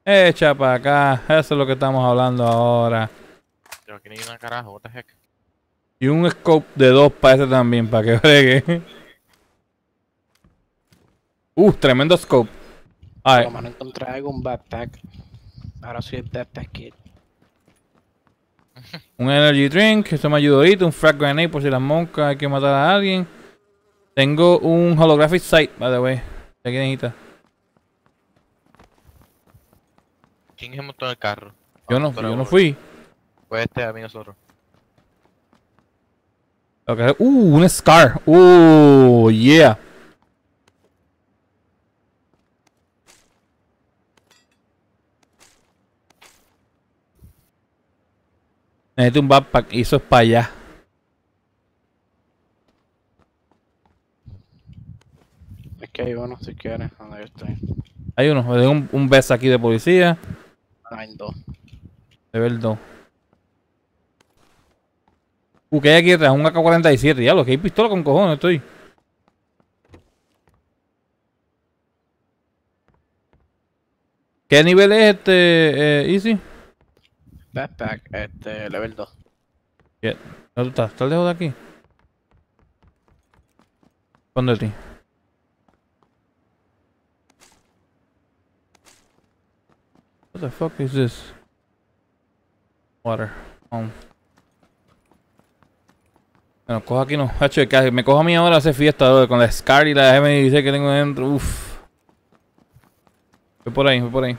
Echa para acá. Eso es lo que estamos hablando ahora. Pero aquí no hay una carajo, what the heck. Y un scope de dos para ese también, para que (laughs) bregue. Uh, tremendo scope. Ay, lo menos encontré algún backpack. Ahora soy el backpack kid. un energy drink, eso me ayuda ahorita. Un frag grenade por si las moscas hay que matar a alguien. Tengo un holographic sight, by the way. Aquí necesita. ¿Quién se montó en el carro? Yo no, pero yo no fui. Fue este a mí nosotros. Okay. Uh, un Scar. Uh, yeah. Necesito un backpack y eso es para allá. Es que hay uno si quieres, donde yo estoy. Hay uno, tengo un, un vest aquí de policía. Hay dos. Ver dos. Uh, que hay aquí atrás, un AK-47. Ya lo que hay pistola con cojones, estoy. ¿Qué nivel es este, eh, Easy? Backpack, este, level 2. ¿Dónde tú estás? ¿Estás lejos de aquí? ¿Dónde de ti? What the fuck is this? Water. Home. Bueno, cojo aquí no. Hacho, que me cojo a mí ahora hace fiesta bro, con la Scar y la M16 que tengo dentro. Uff. Voy por ahí, voy por ahí.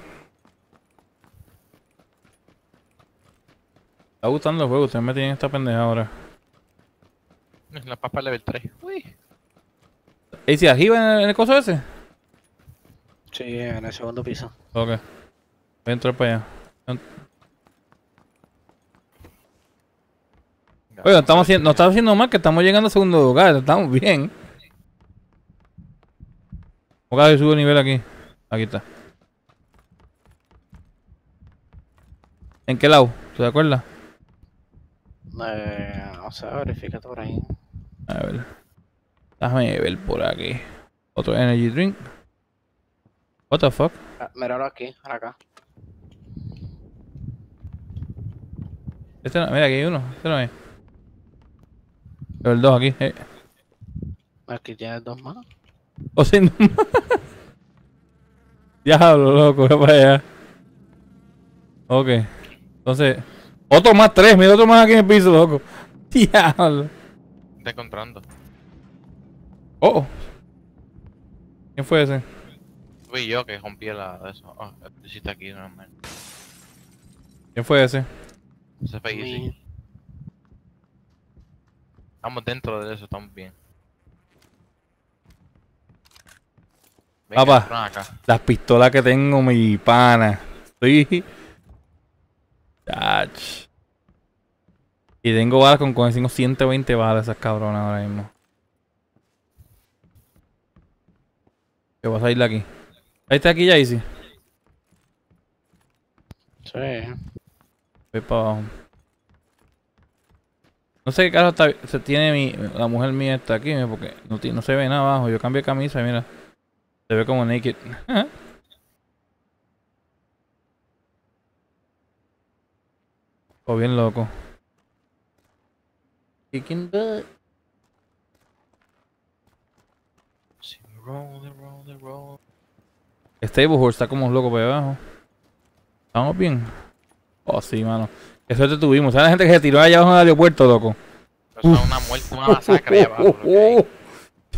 Está gustando el juego, ustedes me tienen esta pendeja ahora. La papa level 3. Uy. ¿Y si arriba en el, en el coso ese? Sí, en el segundo piso. Ok. Voy a entrar para allá. Oye, estamos haciendo, no estamos haciendo mal que estamos llegando al segundo lugar, estamos bien. Ok, subo el nivel aquí. Aquí está. ¿En qué lado? ¿Te acuerdas? Eh, no sé, verifica por ahí. A ver. Déjame ver por aquí. Otro energy drink. What the fuck? Ah, míralo aquí, acá. Este no, mira, aquí hay uno. Este no es. El 2 aquí. Eh. Aquí tienes dos más. O sea, (laughs) no. Diablo, loco, ve para allá. Ok. Entonces. Otro más tres, mira otro más aquí en el piso, loco. (laughs) Diablo. Está encontrando. Oh. ¿Quién fue ese? Fui yo que rompí la de eso. Oh, sí está aquí, normal. ¿Quién fue ese? Se fue easy. Estamos dentro de eso, estamos bien. Venga, Papá. acá. Las pistolas que tengo, mi pana. Estoy. Chach. Y tengo balas con con tengo 120 balas esas cabronas ahora mismo. Que vas a ir de aquí. Ahí está aquí ya, Easy. Sí. Voy para abajo. No sé qué carro está, se tiene mi, la mujer mía está aquí, porque no, ti- no se ve nada abajo. Yo cambié de camisa y mira. Se ve como naked. (laughs) o bien loco. Kicking butt. Sí, roll, roll, roll. Stable Horse está como un loco por ahí abajo. ¿Estamos bien? Oh, sí, mano. Qué suerte tuvimos. ¿Sabes la gente que se tiró allá abajo en el aeropuerto, loco? Eso es una muerte, una masacre allá abajo. (laughs) lo.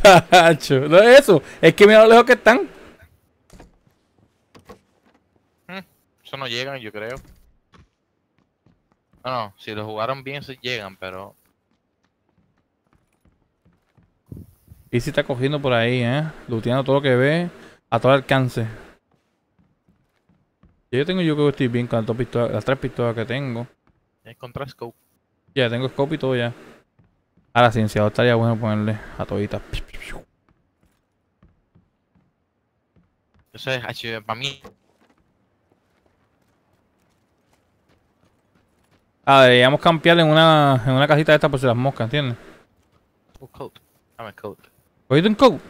Chacho, no es eso. Es que mira lo lejos que están. Eso no llegan, yo creo. No, no, si lo jugaron bien, sí llegan, pero. Y si está cogiendo por ahí, ¿eh? Luteando todo lo que ve a todo alcance. Yo tengo yo creo que estoy bien con las, dos pistolas- las tres pistolas que tengo. Contra scope. Ya, tengo scope y todo ya. Ahora, cienciado estaría bueno ponerle a toditas. Eso es, para mí. Ah, deberíamos campear en una, en una casita de esta por si las moscas, ¿entiendes? Oh, coat. Dame coat. ¿Cogiste un coat?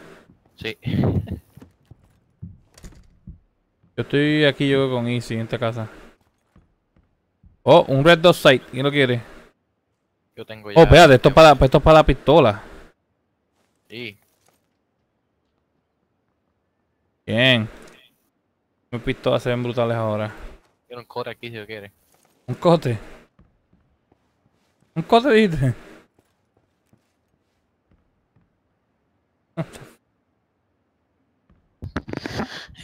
Sí. Yo estoy aquí yo con Easy en esta casa. Oh, un Red Dot Sight. ¿Quién lo quiere? Yo tengo ya. Oh, espérate, esto es para, esto es para la pistola. Sí. Bien. Mis pistolas se ven brutales ahora. Quiero un core aquí si lo quiere. Un cote. Un cote, dijiste.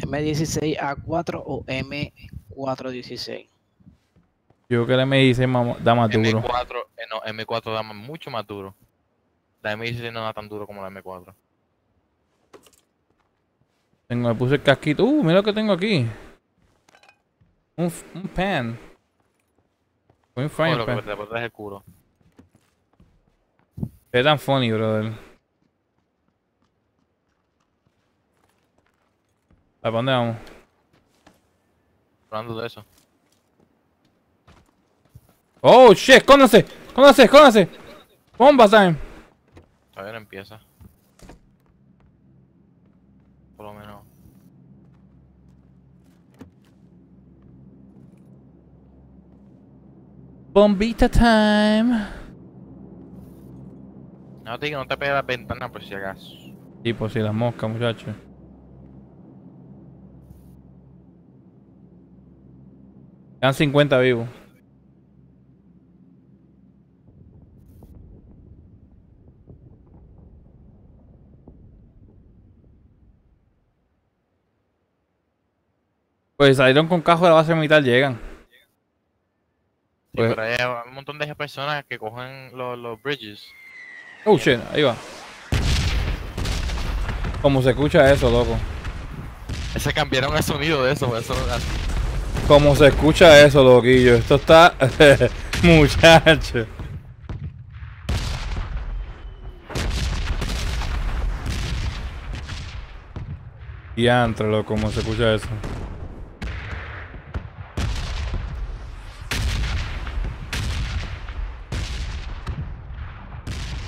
M16A4 o M416. Yo creo que el M16 ma- da más duro. M4, eh, no, M4 da mucho más duro. La M16 no da tan duro como la M4. Tengo, me puse el casquito. Uh, mira lo que tengo aquí. Un, un pan. Un frying pan. el culo. Es tan funny, brother. ¿A dónde vamos? Hablando de eso. Oh, shit, escóndanse, escóndanse, escóndanse. Bomba time. Todavía no empieza. Por lo menos. Bombita time. No te digo, no te pegues las ventanas por si acaso. Y por si las moscas, muchachos. Quedan 50 vivos. Pues salieron con cajo de la base militar, llegan. Sí, Pues- pero hay un montón de personas que cogen los, los bridges. Oh shit, ahí va. Como se escucha eso, loco. Ese cambiaron el sonido de eso, eso no-. Como se escucha eso, loquillo. Esto está. (laughs) Muchacho. Diantre, loco, como se escucha eso.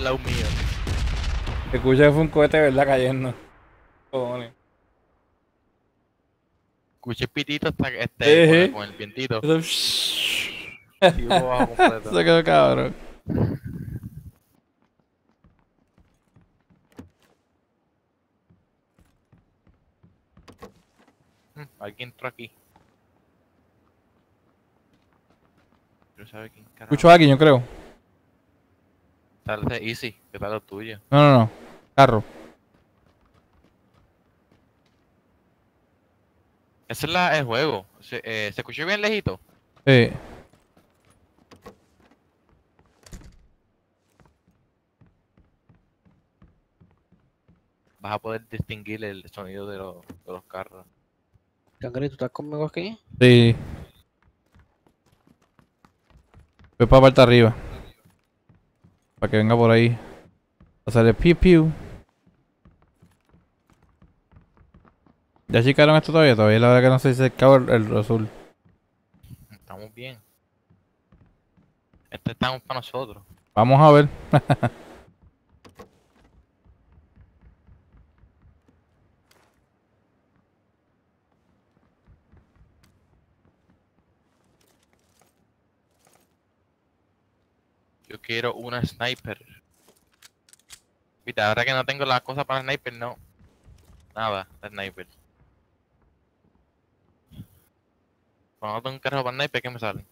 La mío. Se escucha que fue un cohete de verdad cayendo. Cojones. Escuché pitito hasta que este, con, el- con el vientito. Eso- Y hubo bajo completo. Se quedó cabrón. Mm, Alguien entró aquí. Quién carajo. Escucho a alguien, yo creo. Tal vez Easy, que tal lo tuyo. No, no, no. Carro. Ese es la, el juego. Se, eh, ¿Se escuchó bien lejito? Sí. Vas a poder distinguir el sonido de, los de los carros. Cangre, ¿tú estás conmigo aquí? Sí. Voy para parte arriba. Para que venga por ahí. A hacerle piu piu. ¿Ya chicaron esto todavía? Todavía la verdad que no sé si se acabó el, el azul. Estamos bien. Este estamos para nosotros. Vamos a ver. (laughs) Yo quiero una sniper. Viste, ahora que no tengo las cosas para sniper, no. Nada, de sniper. Cuando no tengo un carro para sniper, ¿qué me sale?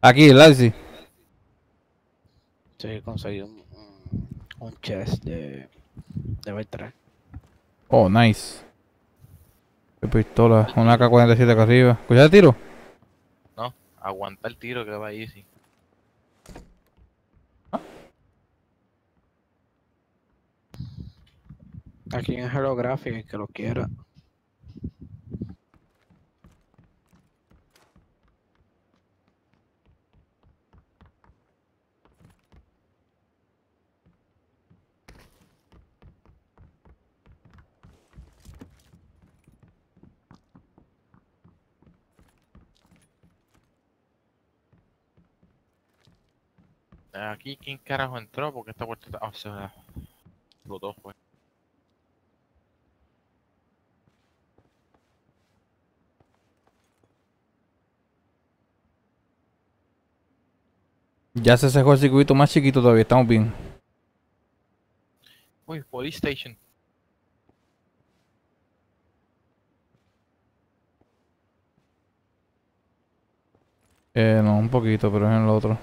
Aquí, Lazy. Sí, conseguí un, un, un chest de, de Bertrand. Oh, nice. Qué pistola. Una AK-47 acá arriba. ¿Escuchas el tiro? No, aguanta el tiro que va easy. Aquí en Hello que lo quiera. Aquí, ¿quién carajo entró? Porque esta puerta está... O sea, explotó, fue. Ya se cerró el circuito más chiquito todavía, estamos bien. Uy, police station. Eh, no, un poquito, pero es en el otro.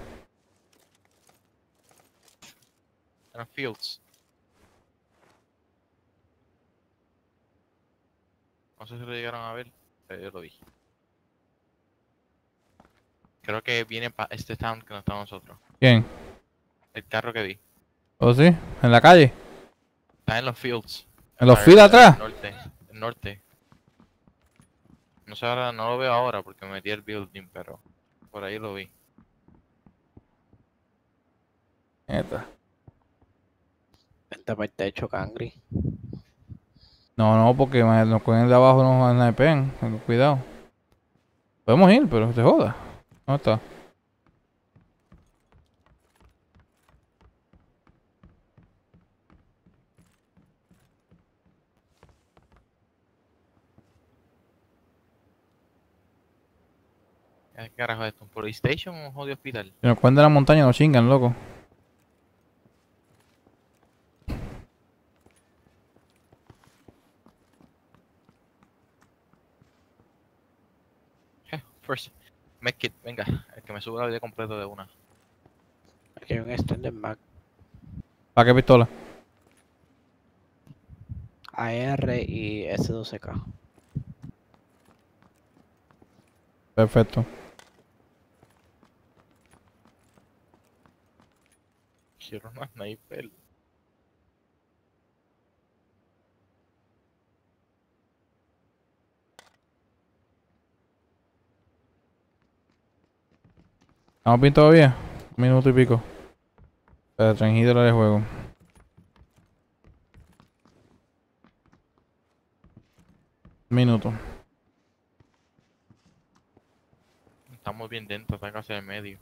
Fields. No sé si lo llegaron a ver, pero yo lo vi. Creo que viene para este town que no está nosotros. ¿Quién? El carro que vi. ¿Oh sí? ¿En la calle? Está en los fields. ¿En los fields atrás? Norte. El norte. No sé ahora, no lo veo ahora porque me metí el building, pero por ahí lo vi. Neta. Vente para el techo, Cangri. No, no, porque nos cogen de abajo, nos snipen. Cuidado. Podemos ir, pero te joda. ¿Dónde está? ¿Qué carajo es esto? ¿Un police station o un jodido hospital? Si nos de la montaña, nos chingan, loco. Eh, First, make it, venga, el que me sube la vida completa de una. Aquí hay un extended mag. ¿Para qué pistola? AR y S12K. Perfecto. Quiero una sniper. ¿Estamos bien todavía? Un minuto y pico. Para 30 dólares de juego. Un minuto. Estamos bien dentro, está casi en medio.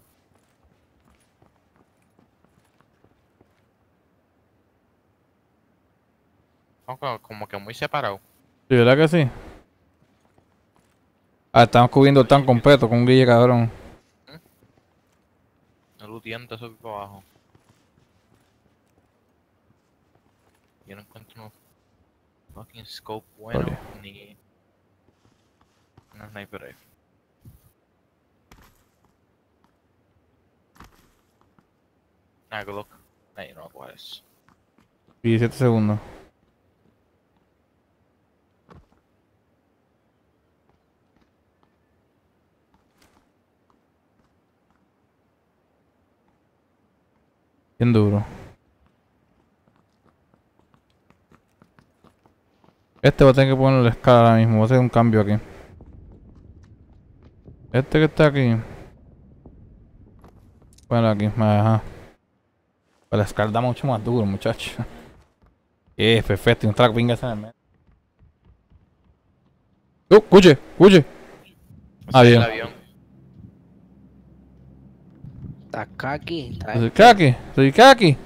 Estamos como- que muy separados. Sí, ¿verdad que sí? Ah, estamos cubriendo tan completo con un guille cabrón. No luteando eso por abajo. Yo no encuentro un fucking scope bueno Oye. ni una sniper rifle. Ah, good luck. Ahí no puedo eso. 17 segundos. Bien duro. Este va a tener que ponerle la escala ahora mismo. Voy a hacer un cambio aquí. Este que está aquí. Bueno, aquí. Ajá. Pues la escala da mucho más duro, muchacho. (laughs) Eh, perfecto. y Un track pingas en el medio. ¡Uh! ¡Escuche! Ah, Ese es bien. el avión. Está Kaki. Está Soy Kaki. Soy Kaki.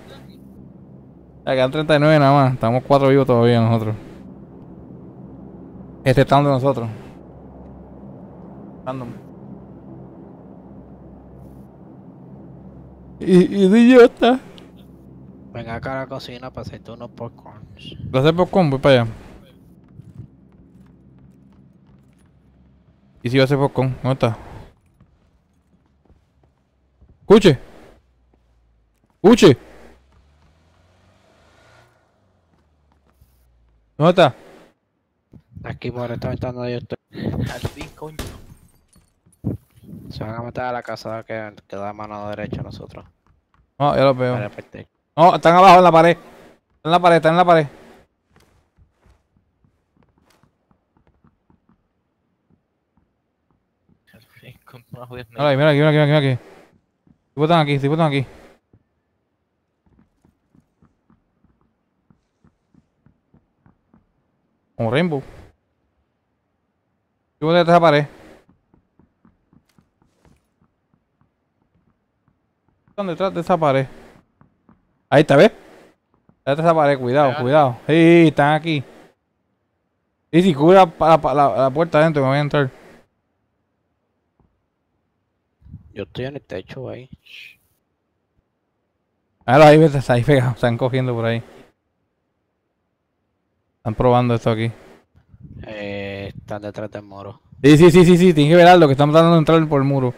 Ya quedan 39 nada más. Estamos 4 vivos todavía nosotros. Este está de nosotros. Random. Y, y DJ está. Ven acá a la cocina para hacerte unos popcorns. ¿Lo haces por combo? Voy para allá. ¿Y si va a hacer popcorn? ¿Dónde está? ¡Escuche! ¡Escuche! ¿Dónde está? Aquí por esta ventana donde yo estoy. Al fin, coño. Se van a meter a la casa que, que da mano derecha a nosotros. No, ya lo veo. No, están abajo en la pared. Están en la pared, están en la pared. Al fin, con Mira aquí, mira aquí, mira aquí, mira aquí. Tipo están aquí, tipo están aquí. Como Rainbow. Tipo de esa pared. Están detrás de esa pared. Ahí está, ¿ves? Detrás de esa pared, cuidado, cuidado. Sí, están aquí. Y si cubre la, la, la- la puerta adentro, me voy a entrar. Yo estoy en el techo ahí. Ahora ahí, ves, ahí pegados, (laughs) están cogiendo por ahí. Están probando esto aquí. Eh, están detrás del muro. Sí, sí, sí, sí, sí, tienes que ver algo que están tratando de entrar por el muro.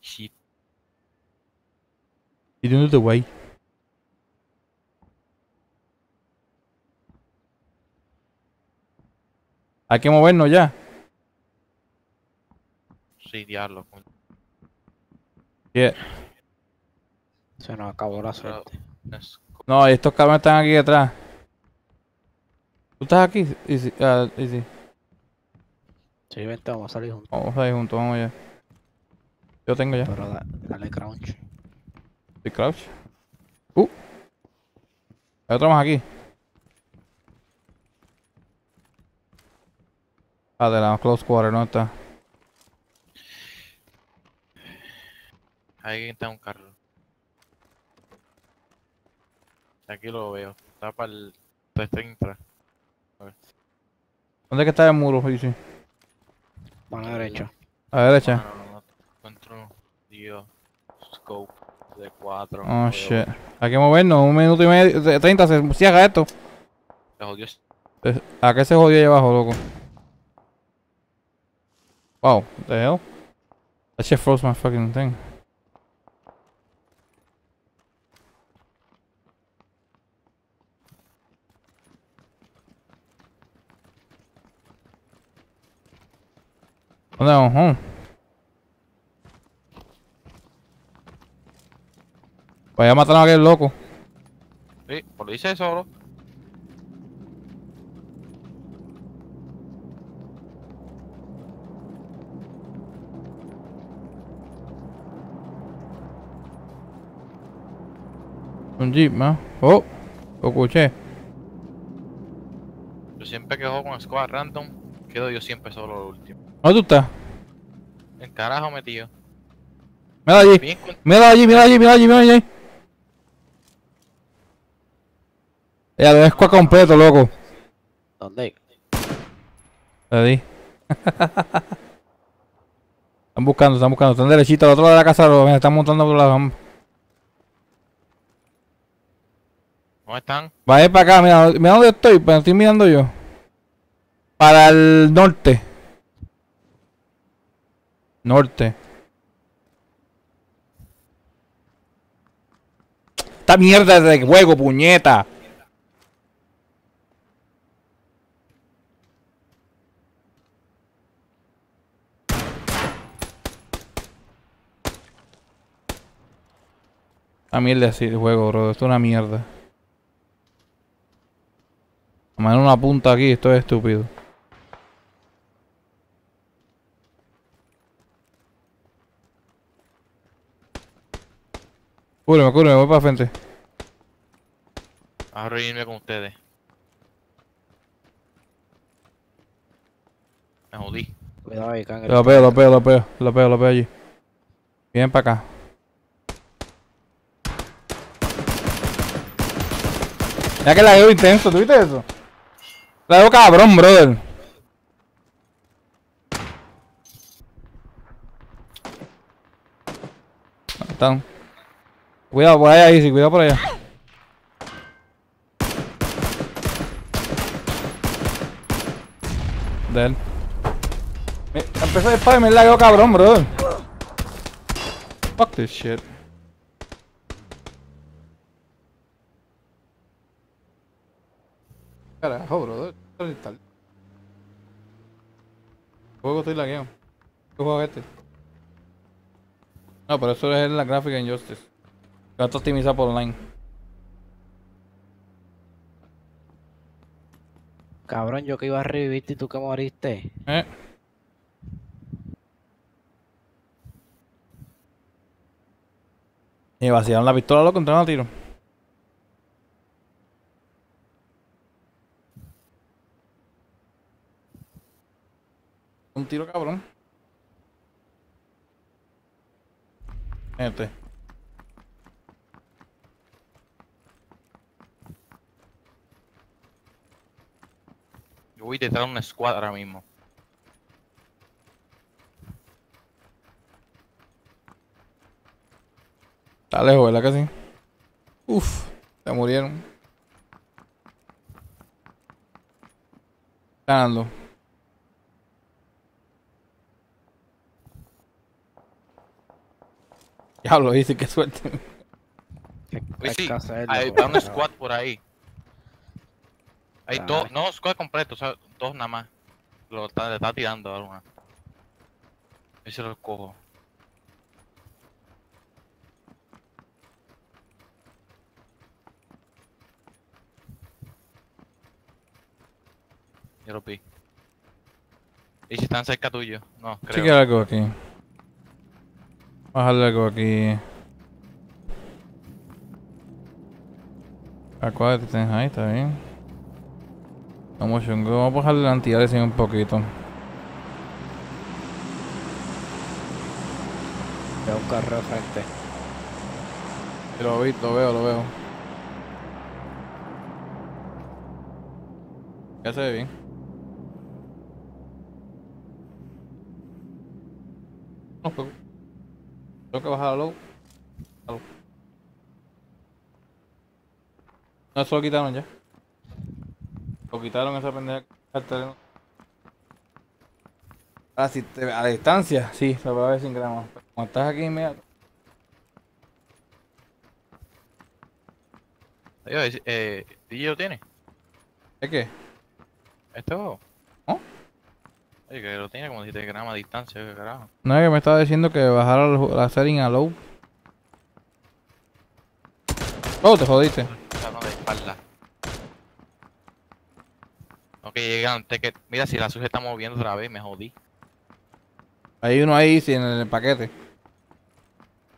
Shit. Y no te güey. Hay que movernos ya. Sí, diablo. coño. Yeah. Se nos acabó la suerte. No, estos cabrones están aquí atrás. ¿Tú estás aquí? Easy, ah, easy. Sí, vente, vamos a salir juntos. Vamos ahí juntos, vamos allá. Yo tengo ya. Pero da- dale crunch. Sí, crouch. Uh. Hay otro más aquí. Ah, de la close quarter, ¿no está? Ahí está un carro. Aquí lo veo. Está para el 330. ¿Dónde es que está el muro, Easy? Mano derecha. A la derecha. No, no, no. Encuentro. Dios. Scope de 4. Oh, shit. Hay que movernos. Un minuto y medio. de- 30 se si haga esto. Se jodió. ¿A qué se jodió ahí abajo, loco? Wow, what the hell? That shit froze my fucking thing. Oh, ¿Dónde vamos? Home. Vaya a matar a aquel loco. Sí, pues lo hice solo. Un jeep, ¿no? Oh, lo escuché. Yo siempre que juego con squad random, quedo yo siempre solo lo último. ¿Dónde tú estás? En carajo metido. Mira allí. Mira allí, mira allí, mira allí, mira allí. Ya lo escua completo, loco. ¿Dónde? Le (laughs) di. están buscando, están buscando. Están derechito al otro lado de la casa. Lo están montando por la ¿Dónde están? Vaya para acá, mira, mira dónde estoy. Pues estoy mirando yo. Para el norte. Norte. Esta mierda de juego, puñeta. Una mierda así de juego, bro. Esto es una mierda. Me dan una punta aquí, esto es estúpido. Cúbreme, cúbreme, voy para frente. A reunirme con ustedes. Me jodí. Cuidado ahí, cangre. Lo pego, lo pego, lo pego, lo pego, lo pego allí. Vienen para acá. Ya que la veo intenso, ¿tú viste eso? La veo cabrón, brother. Están. Cuidado por allá, Easy, cuidado por allá. De él. Empezó a disparar y me lagueó cabrón, brother. Fuck this shit. Carajo, brother. ¿Qué juego estoy lagueado? ¿Qué juego es este? No, pero eso es la gráfica en Justice. Está optimizado por online. Cabrón, yo que iba a revivirte y tú que moriste. Eh. Y vaciaron la pistola, loco, entraron a tiro. Un tiro cabrón. Gente. Yo voy detrás de una escuadra mismo. Está lejos, ¿verdad que? Uf, se murieron. Ganando. Diablo, dice qué suerte. ¿Qué- Uy, hay sí, que un squad por ahí. Hay Ay. dos, no squad completo, o sea, dos nada más. Lo está, le está tirando a una. Ese lo cojo. Yo lo vi. ¿Y si están cerca tuyo? No, creo. Chequear algo aquí. Bajarle algo aquí. Acuérdate, ahí está bien. Vamos, chungo. Vamos a bajarle la antialiasing un poquito. Veo un carro de frente. Lo, vi, lo veo, lo veo. Ya se ve bien. No, Tengo que bajar a low. A low. No, eso lo quitaron ya. Lo quitaron esa pendeja. Ahora si te, a distancia, sí, se va a ver sin gramos. Cuando estás aquí inmediato. Oye, eh, ¿DJ lo tiene? ¿Es qué? ¿No? Oye, que lo tiene como 7 gramos a distancia, ¿qué carajo? No es que me estaba diciendo que bajara la setting a low. Oh, te jodiste. Cabrón de espalda. Ok, llegan antes que... Mira, si la suya está moviendo otra vez, me jodí. Hay uno ahí, sí, en el paquete.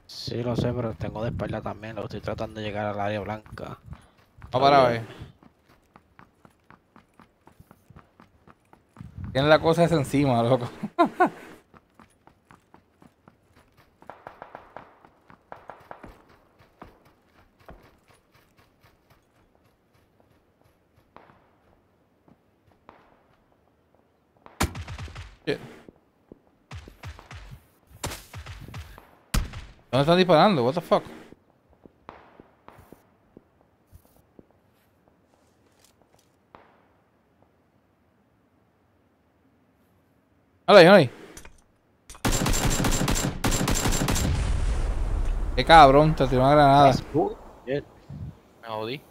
Sí, lo sé, pero tengo de espalda también. Lo estoy tratando de llegar al área blanca. Va para ver. Tiene la cosa esa encima, loco. ¿Dónde están disparando? What the fuck? Hola, Johnny. Qué cabrón, te tiró una granada. Me jodí.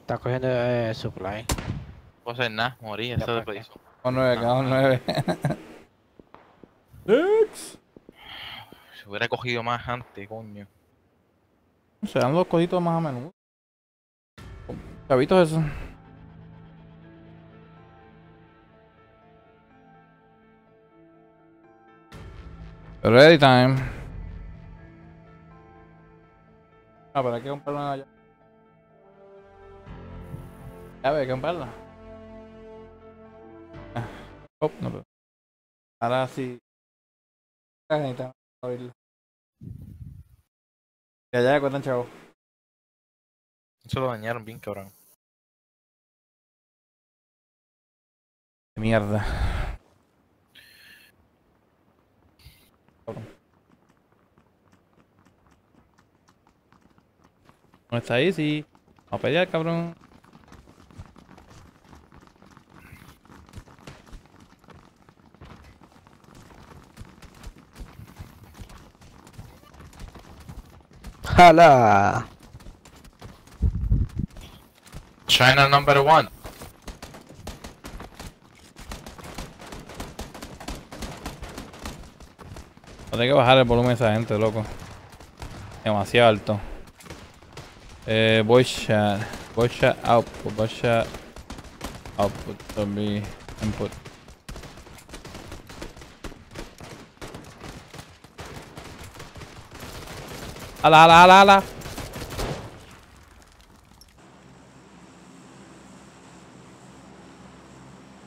Está cogiendo eh, supply. No puedo hacer nada, morí, eso después hizo. Con nueve, quedamos nueve. (laughs) Si hubiera cogido más antes, coño. Se dan dos cositos más a menudo. Chavitos esos. Ready time. Ah, pero hay que comprarla una ya. Ya ve, hay que comprarla. Ah, Oh, no puedo. Ahora sí. Ah, necesitamos abrirla. Ya, ya, cuentan chavo. Eso lo dañaron bien, cabrón. Mierda. Cabrón. ¿No está ahí? Sí. Vamos a pelear, cabrón. ¡Hala! China number one. Tengo que bajar el volumen de esa gente, loco. Demasiado alto. Eh, voice chat. Voice chat output. Voice chat output. Zombie input. ¡Hala, hala, hala, hala!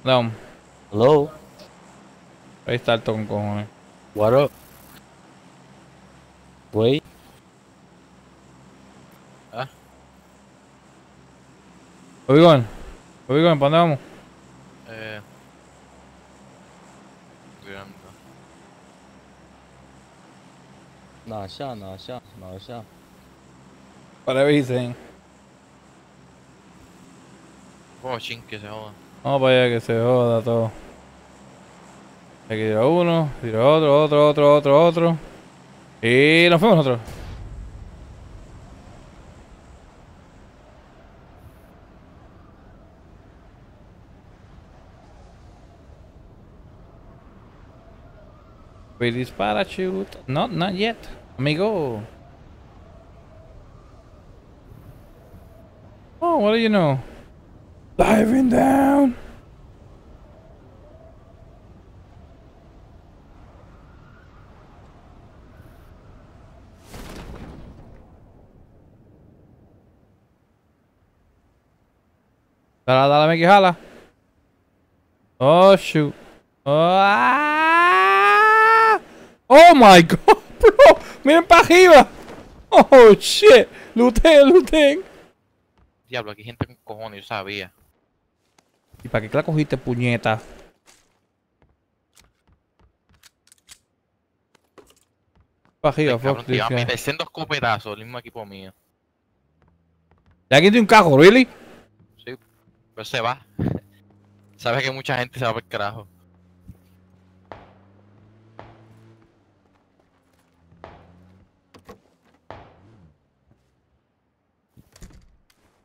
Down. Hello. Ahí está alto con cojones. What up? güey. Ah. Oigan, oigan, ¿para dónde vamos? Eh. No, allá, no, allá, no, allá. Para avisen. Vamos, ching, que se joda. Vamos para allá, que se joda todo. Aquí tira uno, tira otro, otro, otro, otro, otro. Y nos fuimos nosotros. Release parachute. No, not yet. Amigo. Oh, what do you know? Diving down. Dale, dale, que jala. Oh, shoot. Oh, ah! oh my (laughs) god, bro. Miren para arriba. Oh, shit. Luten, luten. Diablo, aquí hay gente con cojones, yo sabía. ¿Y para qué la cogiste, puñeta? Para arriba, meter sendo escopetazos, el mismo equipo mío. ¿Ya aquí tiene un carro, really? Pero se va. (laughs) Sabes que mucha gente se va por el carajo.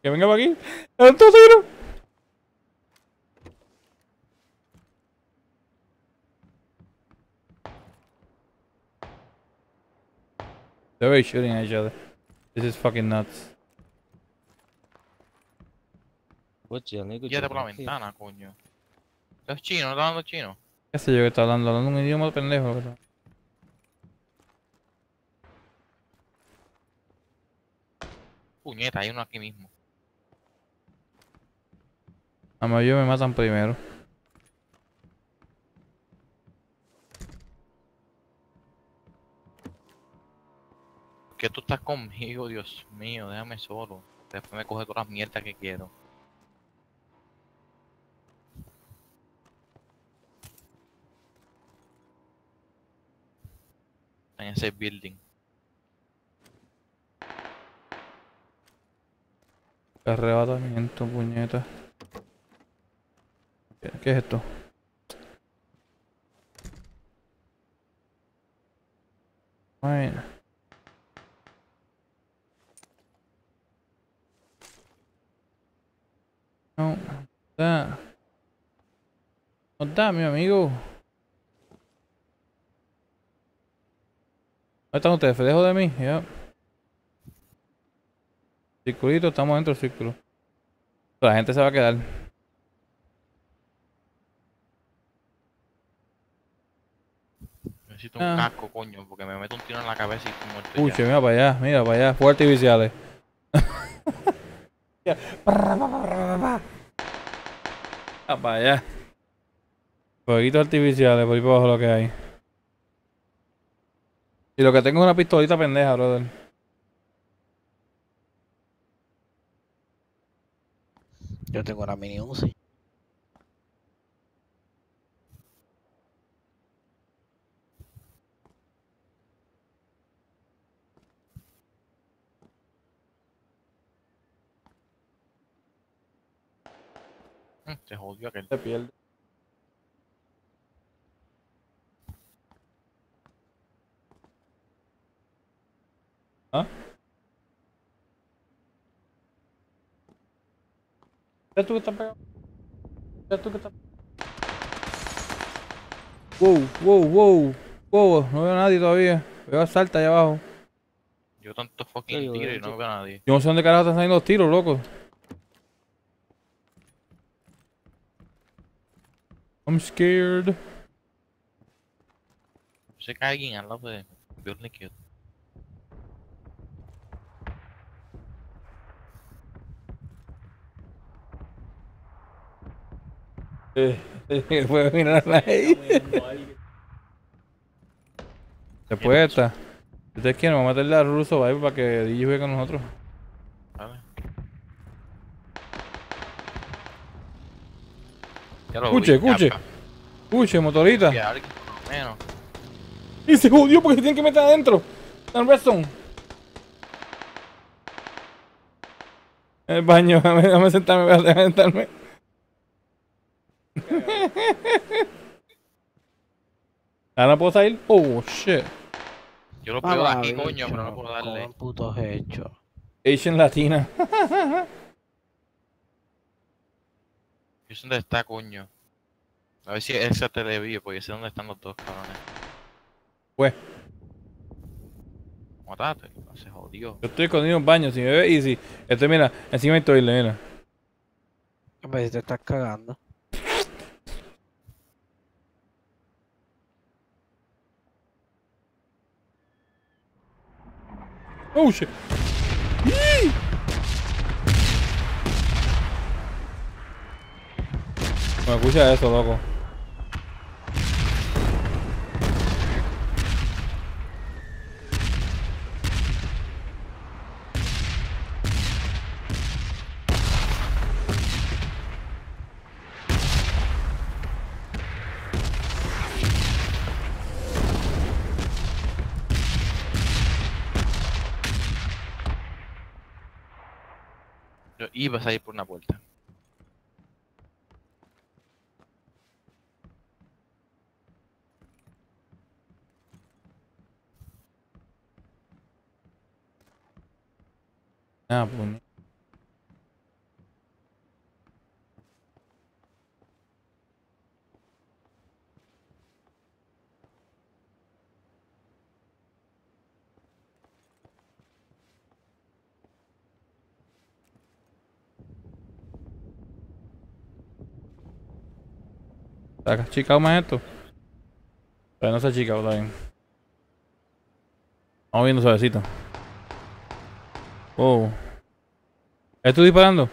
Que venga para aquí. ¡Tanto tiro! They're already shooting at each other. This is fucking nuts. coche, por la ventana, coño. Es chino, no está hablando chino. ¿Qué sé yo que está hablando? Hablando un idioma pendejo, ¿verdad? Puñeta, hay uno aquí mismo. A mí me matan primero. ¿Por qué tú estás conmigo, Dios mío? Déjame solo. Después me coge todas las mierdas que quiero. En ese building. Arrebatamiento, puñeta. ¿Qué, es esto? Bueno. No, da. No da, mi amigo. ¿Dónde están ustedes? ¿Se dejo de mí? Ya. Circulito, estamos dentro del círculo. La gente se va a quedar. Necesito un Ah. casco, coño, porque me meto un tiro en la cabeza y estoy muerto. Pucha, mira para allá, mira para allá. (laughs) Ya. Ah, para allá. Fueguitos artificiales, por ahí para abajo lo que hay. Y lo que tengo es una pistolita pendeja, brother. Yo tengo una mini Uzi. Mm, Se jodió aquel. Se pierde. ¿Ah? ¿Eres tú que estás pegado? ¿Eres tú que estás Wow, wow, wow. Wow, no veo a nadie todavía. Veo salta allá abajo. Yo tanto Sí, fucking yo- tiro y yo- no veo a nadie. Yo no sé dónde carajo están saliendo los tiros, loco. I'm scared. Sé que hay alguien al lado de (laughs) Kid. Puede mirar ahí. Después esta. Si ustedes quieren, vamos a meterle a Russo Survival para que DJ juegue con nosotros. ¿Vale? Escuche, escuche. Escuche, motorita. Menos. Y se jodió porque se tienen que meter adentro. En Redstone. En el baño, (laughs) déjame sentarme, déjame sentarme. Ahora puedo salir. Oh shit. Yo lo pego de aquí, coño, pero no puedo darle. Con putos hechos. Asian Latina. (laughs) Yo sé dónde está, coño. A ver si él se televive, porque sé dónde están los dos cabrones. Pues. Matate, se jodió. Yo estoy escondido en baño, si me ve easy. Este mira, encima toilet, mira. Hombre, si te estás cagando. Oh shit. ¡Yee! Me escucha eso, loco. Yo iba a salir por una puerta. Ah, pues. ¿Está achicado más esto? No se ha achicado, está bien. Vamos viendo suavecito. Oh. ¿Estoy disparando?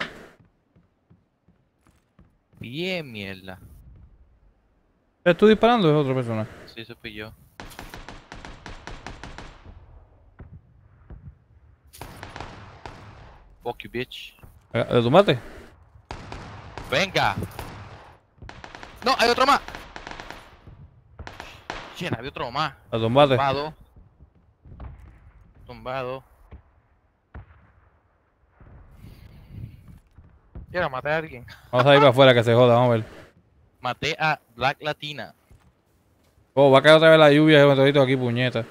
Bien, mierda. ¿Estoy disparando o es otra persona? Sí, eso fui yo. Fuck you, bitch. ¿Le tumbaste? ¡Venga! ¡No! ¡Hay otro más! Chien, había otro más. ¿Le tumbaste? Tumbado. Tumbado. Quiero maté a alguien. Vamos a ir para afuera que se joda, vamos a ver. Maté a Black Latina. Oh, va a caer otra vez la lluvia meteorito aquí, puñeta.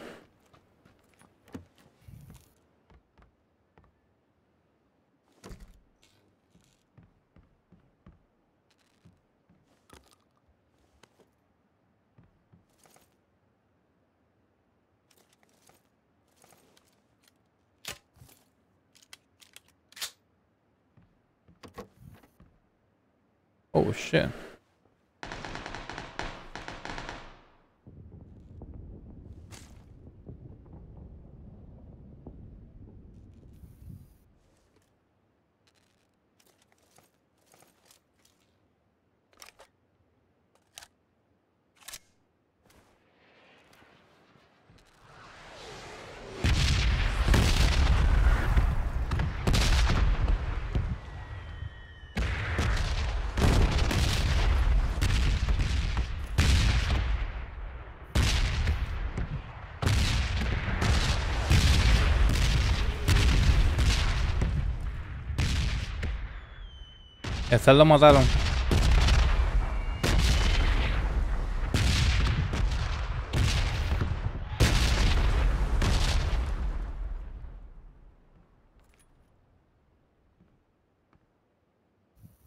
Oh shit. Lo mataron. Es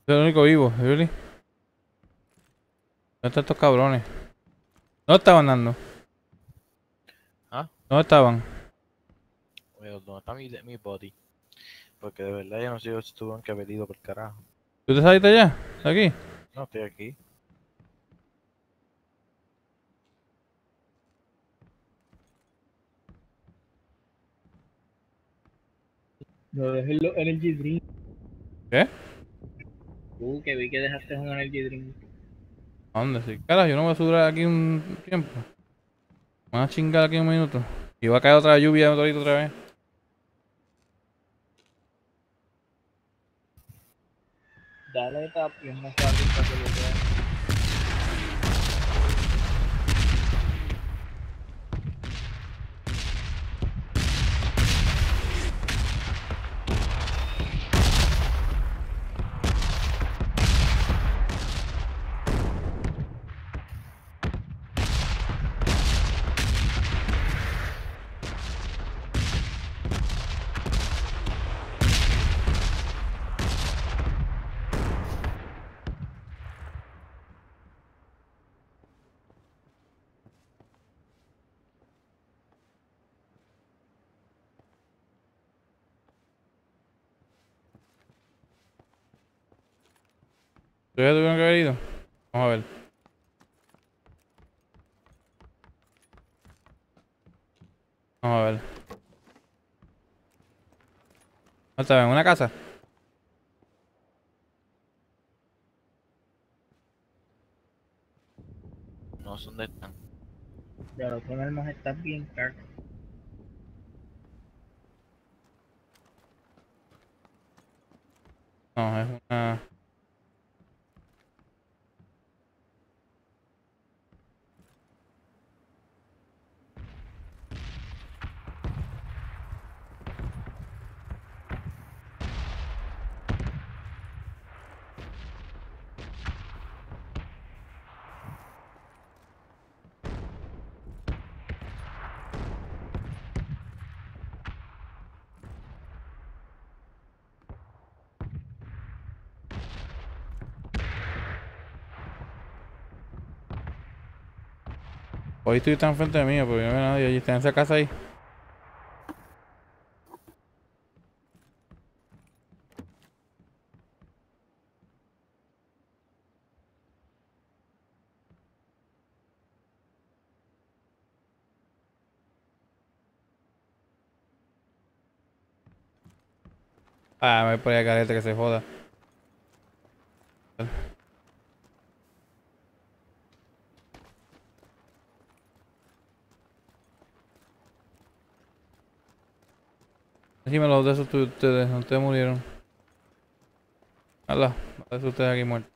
el único vivo, ¿really? ¿Dónde están estos cabrones? ¿Dónde estaban dando? ¿Ah? ¿Dónde estaban? Oye, ¿dónde está mi, mi body? Porque de verdad yo no sé si tuvieron que haber ido por carajo. ¿Tú te saliste ya? ¿De aquí? No, estoy aquí. Lo dejé los energy drink. ¿Qué? Uh, que vi que dejaste un energy drink. ¿A dónde? Sí. Carajo, yo no voy a durar aquí un tiempo. Me van a chingar aquí un minuto. Y va a caer otra lluvia ahorita otra vez. Dale tap y es más fácil para que lo vean. ¿Ustedes tuvieron que haber ido? Vamos a ver. Vamos a ver. ¿Dónde estaba? ¿En una casa? No sé dónde están. Lo con armas está bien caro. No, es una... Hoy estoy tan frente de mí, porque no veo nadie allí. Está en esa casa ahí. Ah, me voy por ahí que se joda. Encima los de esos tu- ustedes, ustedes murieron. Hala, de ustedes aquí muertos.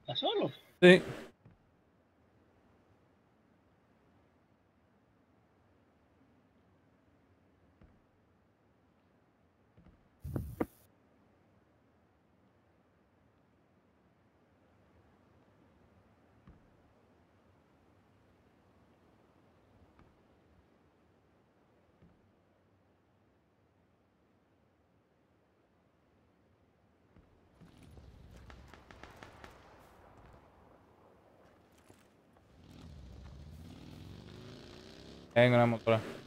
¿Estás solo? Sí. Tengo una motora.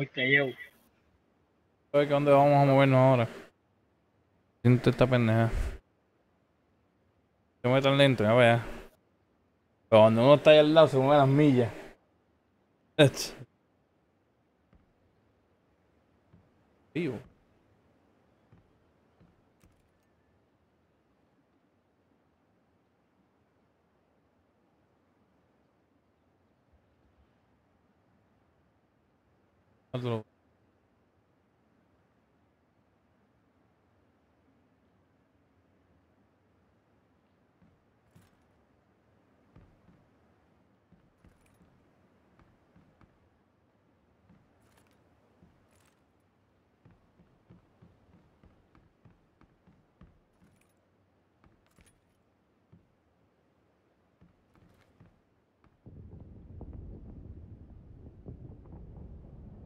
Muy callado. ¿Sabes que dónde vamos a movernos ahora? Siento esta pendeja. Se mueve tan lento, ya vaya. Pero cuando uno está ahí al lado se mueve las millas. Tío. Otro.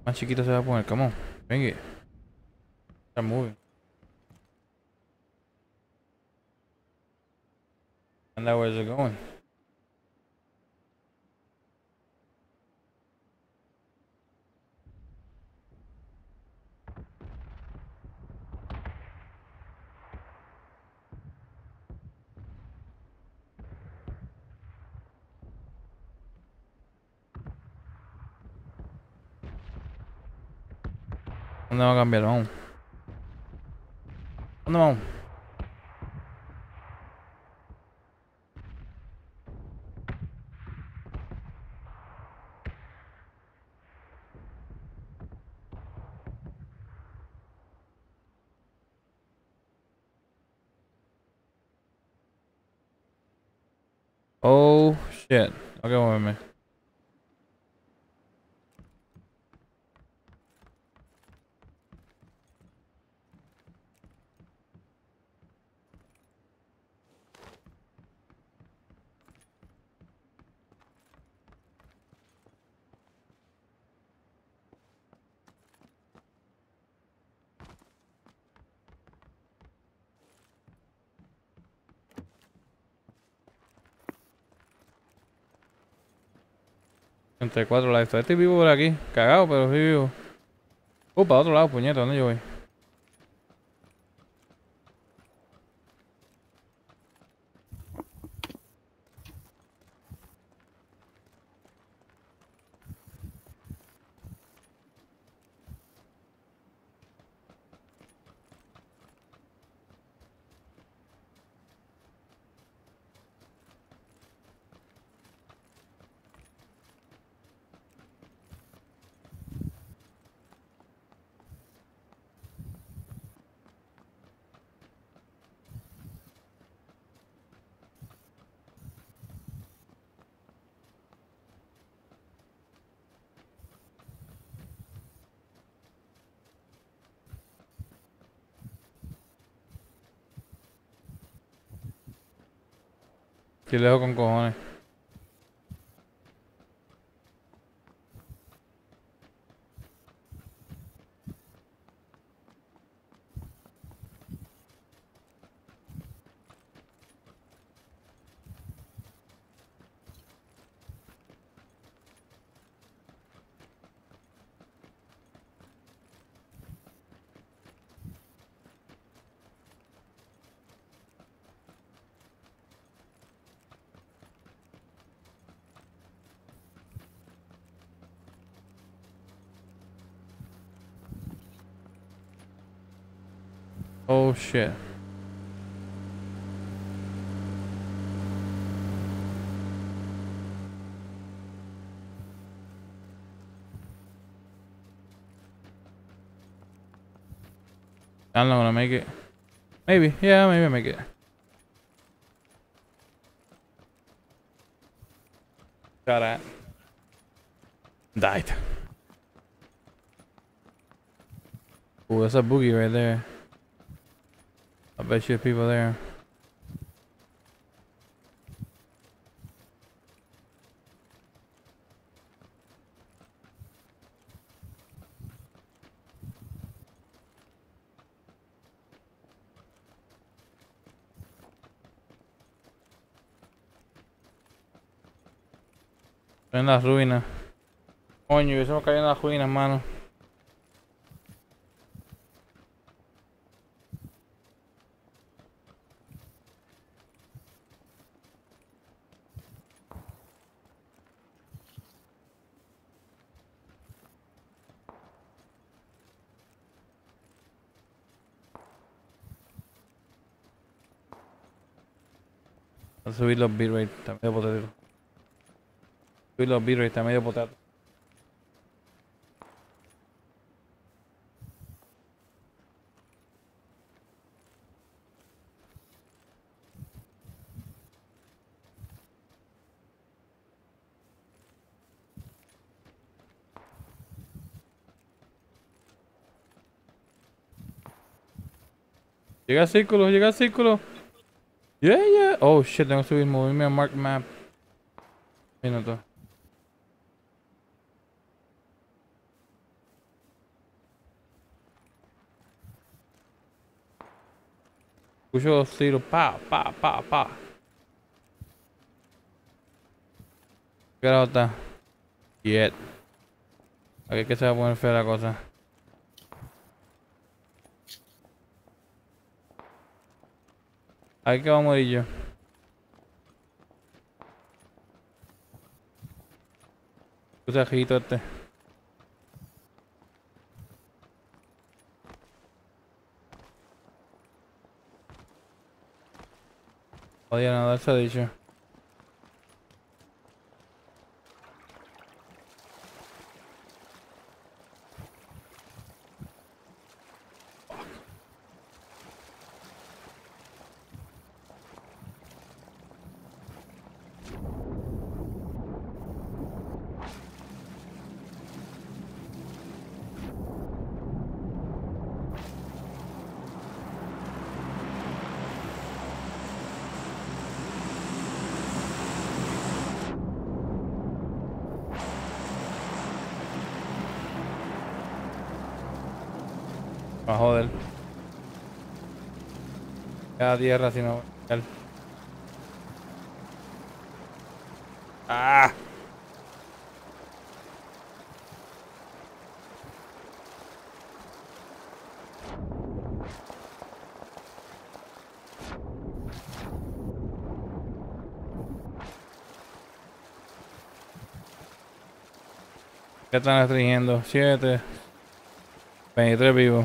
Más chiquito se va a poner, come on. It. Start moving. And that where's it going? ¿Dónde va a 34 lives. Estoy vivo por aquí. Cagado, pero estoy vivo. Uh, Upa, otro lado, puñeta. ¿Dónde yo voy? Estoy lejos con cojones. Shit. I'm not gonna make it. Maybe, yeah, maybe I make it. Got at. Died. Ooh, that's a boogie right there. I bet you people there. En las ruinas. Coño, yo se me caí en las ruinas, mano. Subir los bitrate, está medio potato. Subir los bitrate, está medio potato. Llega al círculo, llega al círculo. Yeah, yeah. Oh shit, tengo que subir, a mark map. Minuto. Escucho los tiros, pa, pa, pa, pa. ¿Qué hora está? Yet. Aquí es que se va a poner fea la cosa. Aquí que va a morir yo. Puse ajito este. Oye, nada se ha dicho. Va a joder. Tierra si no. el- ¡Ah! ¿Qué están restringiendo? 7 23 vivos.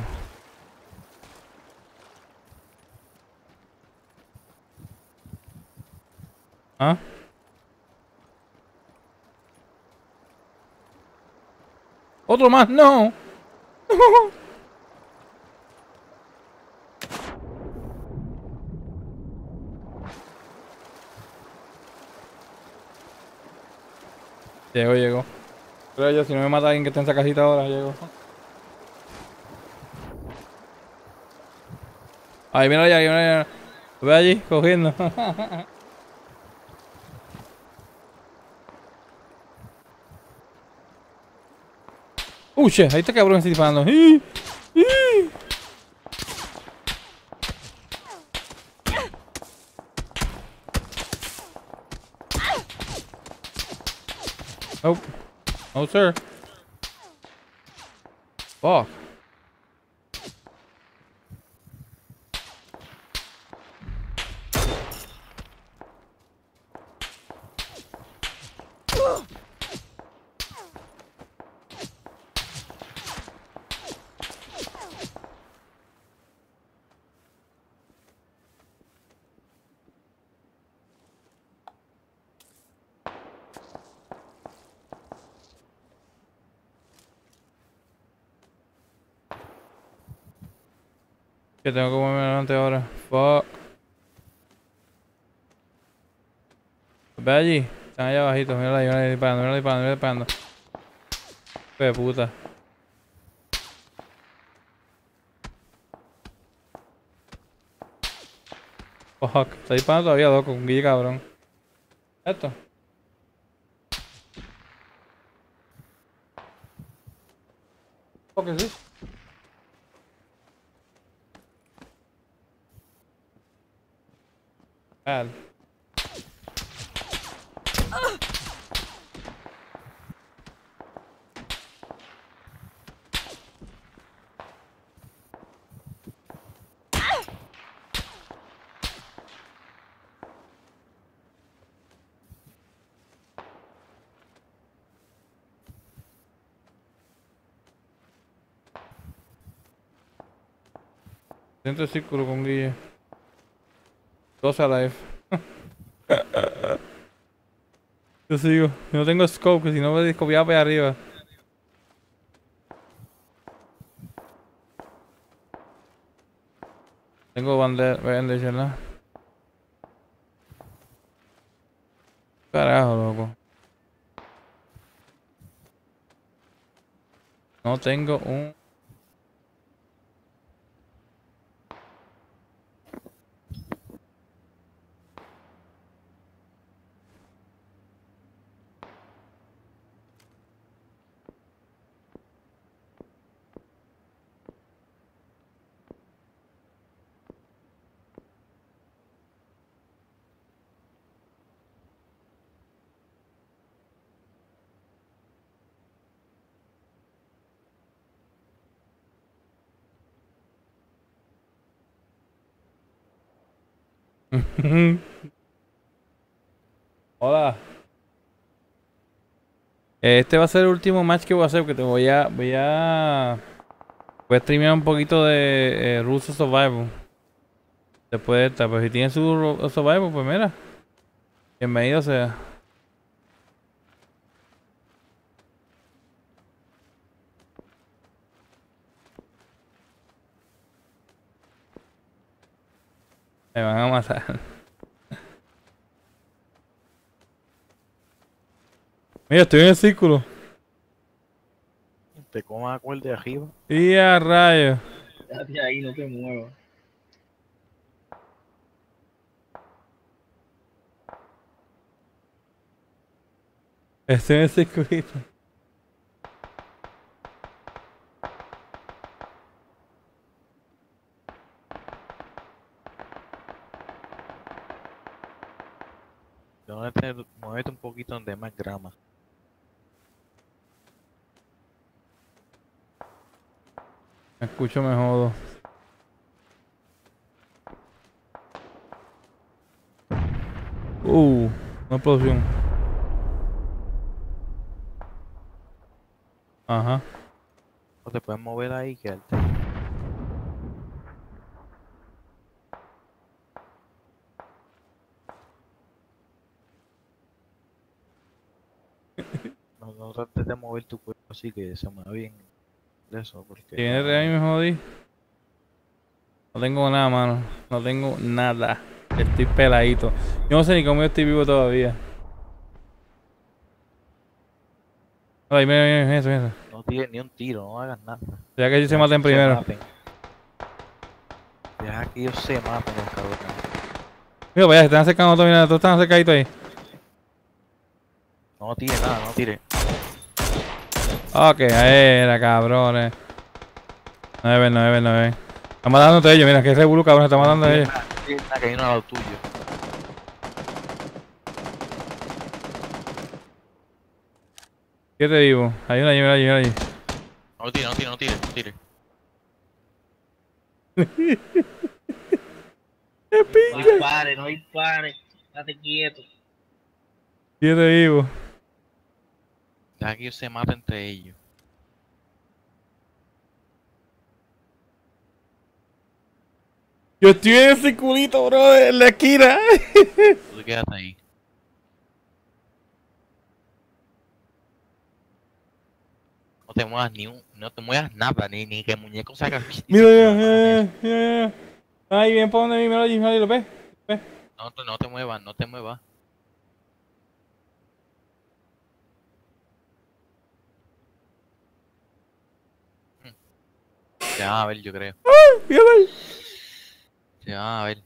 ¿Ah? ¡Otro más! ¡No! Llegó, llegó. Creo yo, si no me mata alguien que está en esa casita ahora, llego. Ahí, mira allá, mira allá. Ve allí, cogiendo. (laughs) Uy, che, ahí está cabrón está disparando. ¡Ih! ¡Ih! Nope. No, sir. Fuck. Tengo que moverme adelante ahora. Fuck. Ve allí. Están allá abajitos. Mira ahí, mira ahí disparando, ahí disparando, ahí disparando. De puta. Fuck. Está disparando todavía, loco. Un guille cabrón. Esto. Círculo con Guille. Dos alive. (laughs) Yo sigo. Yo no tengo scope, que si no me descopiaba para arriba. Tengo bandera, ¿verdad? Carajo, loco. No tengo un... (laughs) Hola. Este va a ser el último match que voy a hacer porque te voy a voy a voy a streamear un poquito de eh, Rules of Survival. Después de esta, pues si tienes su Survival, pues mira. Bienvenido sea. Me van a matar. Mira, estoy en el círculo. Te comas a cuerda de arriba. Y a rayo. Quédate ahí, no te muevas. Estoy en el circuito. Muévete, muévete un poquito donde hay más grama. Me escucho, me jodo. Uh, una explosión. Ajá. O te puedes mover ahí que No, no trates de mover tu cuerpo así que se mueva bien. Eso, porque. Si viene de ahí me jodí. No tengo nada, mano. No tengo nada. Estoy peladito. Yo no sé ni cómo yo estoy vivo todavía. Ay, mira, mira, mira eso, mira eso. No tires ni un tiro, no hagas nada. Ya que ellos se Deja maten que primero. maten. Deja que ellos se maten, los cabrones. Mira, vaya, se están acercando todos, mira, todos están acercaditos ahí. No tire nada, no tire. Ok, ahí era, cabrones. No me ven, no me ven, no me ven. Están matando a ellos, mira, que revuelo, cabrón, se están matando a ellos. Que hay uno al lado tuyo. Siete vivos. Hay una allí, mira allí, mira allí. No tire, no tire, no tire, no tire. (laughs) No dispare, no dispare. Estate quieto. Siete vivos. Deja que ellos se maten entre ellos. Yo estoy en el circulito, bro, en la esquina. (laughs) Tú te quédate ahí. No te muevas ni un, no te muevas nada, ni, ni que el muñeco se haga. Mira, mira, mira. Ahí, bien, donde allí, mira allí, lo ves. No, no te muevas, no te muevas. Se van a ver, yo creo. Ahí. Se van a ver.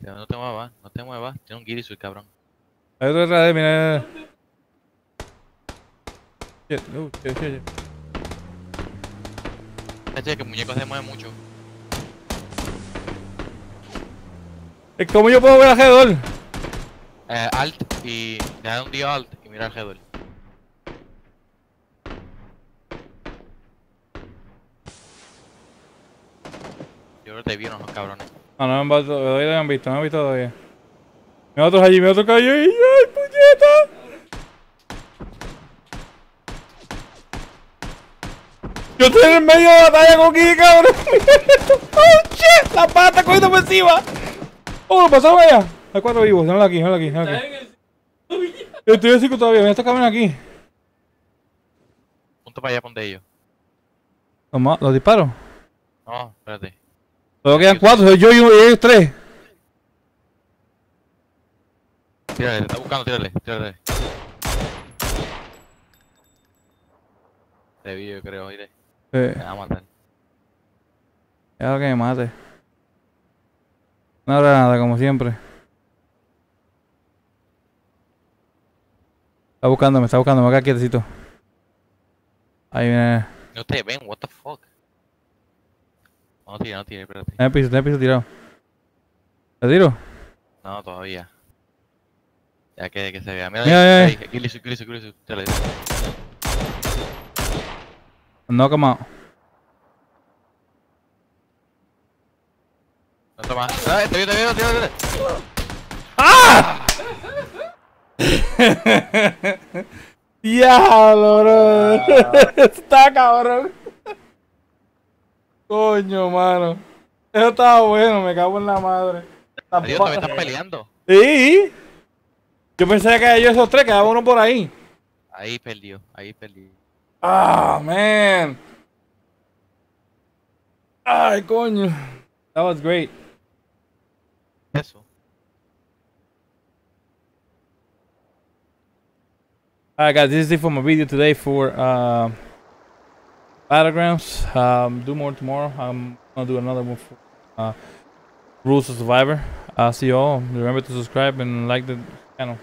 No te muevas, no te muevas. Tiene un Girisu, el cabrón. Hay otro detrás de mira, mira. Shit, uh, shit, shit, shit. Que el muñeco se mueve mucho. Es como yo puedo ver alrededor. Eh, alt y. Deja un día alt y mira alrededor. Creo que te vieron los cabrones. No, no me han visto, todavía no me han visto, no me han visto todavía. Mira otros allí, mira otro calle ahí, ¡ay, puñeta! Yo estoy en el medio de la batalla con Kiki, cabrón. (laughs) ¡Oh, shit! La pata cogiendo por encima. ¿Cómo lo pasamos allá? Hay cuatro vivos. Míralo aquí, míralo aquí, míralo aquí. Estoy en cinco todavía. Mira estos cabrones aquí. Punto para allá, ponte ellos. Los, los disparo. No, espérate. Solo quedan cuatro. Soy yo y ellos tres. Tírale, está buscando, tírale, tírale. Te vi, yo creo, oíste. Eh, Me va a matar. ya lo que me mate. No nada, como siempre. Está buscándome, está buscándome. Acá quietecito. Ahí viene. No te ven, what the fuck. No tire, no tire, espérate. Está en el piso, está en el piso tirado. ¿Te tiro? No, todavía. Ya que, que se vea. Mira, Mira, ahí, mira. Tírale. No, come out. No toma. Ah, te veo, te veo, tírale. Diablo, bro. (laughs) Está cabrón. Coño, mano. Eso estaba bueno, me cago en la madre. Adiós, me están peleando. Sí. Yo pensé que ellos esos tres quedaba uno por ahí. Ahí perdió, ahí perdió. Ah, man. Ay, coño. That was great. Eso. Alright guys, this is it for my video today for uh, Battlegrounds. Um, do more tomorrow. I'm gonna do another one for uh, Rules of Survivor. I'll see you all. Remember to subscribe and like the channel.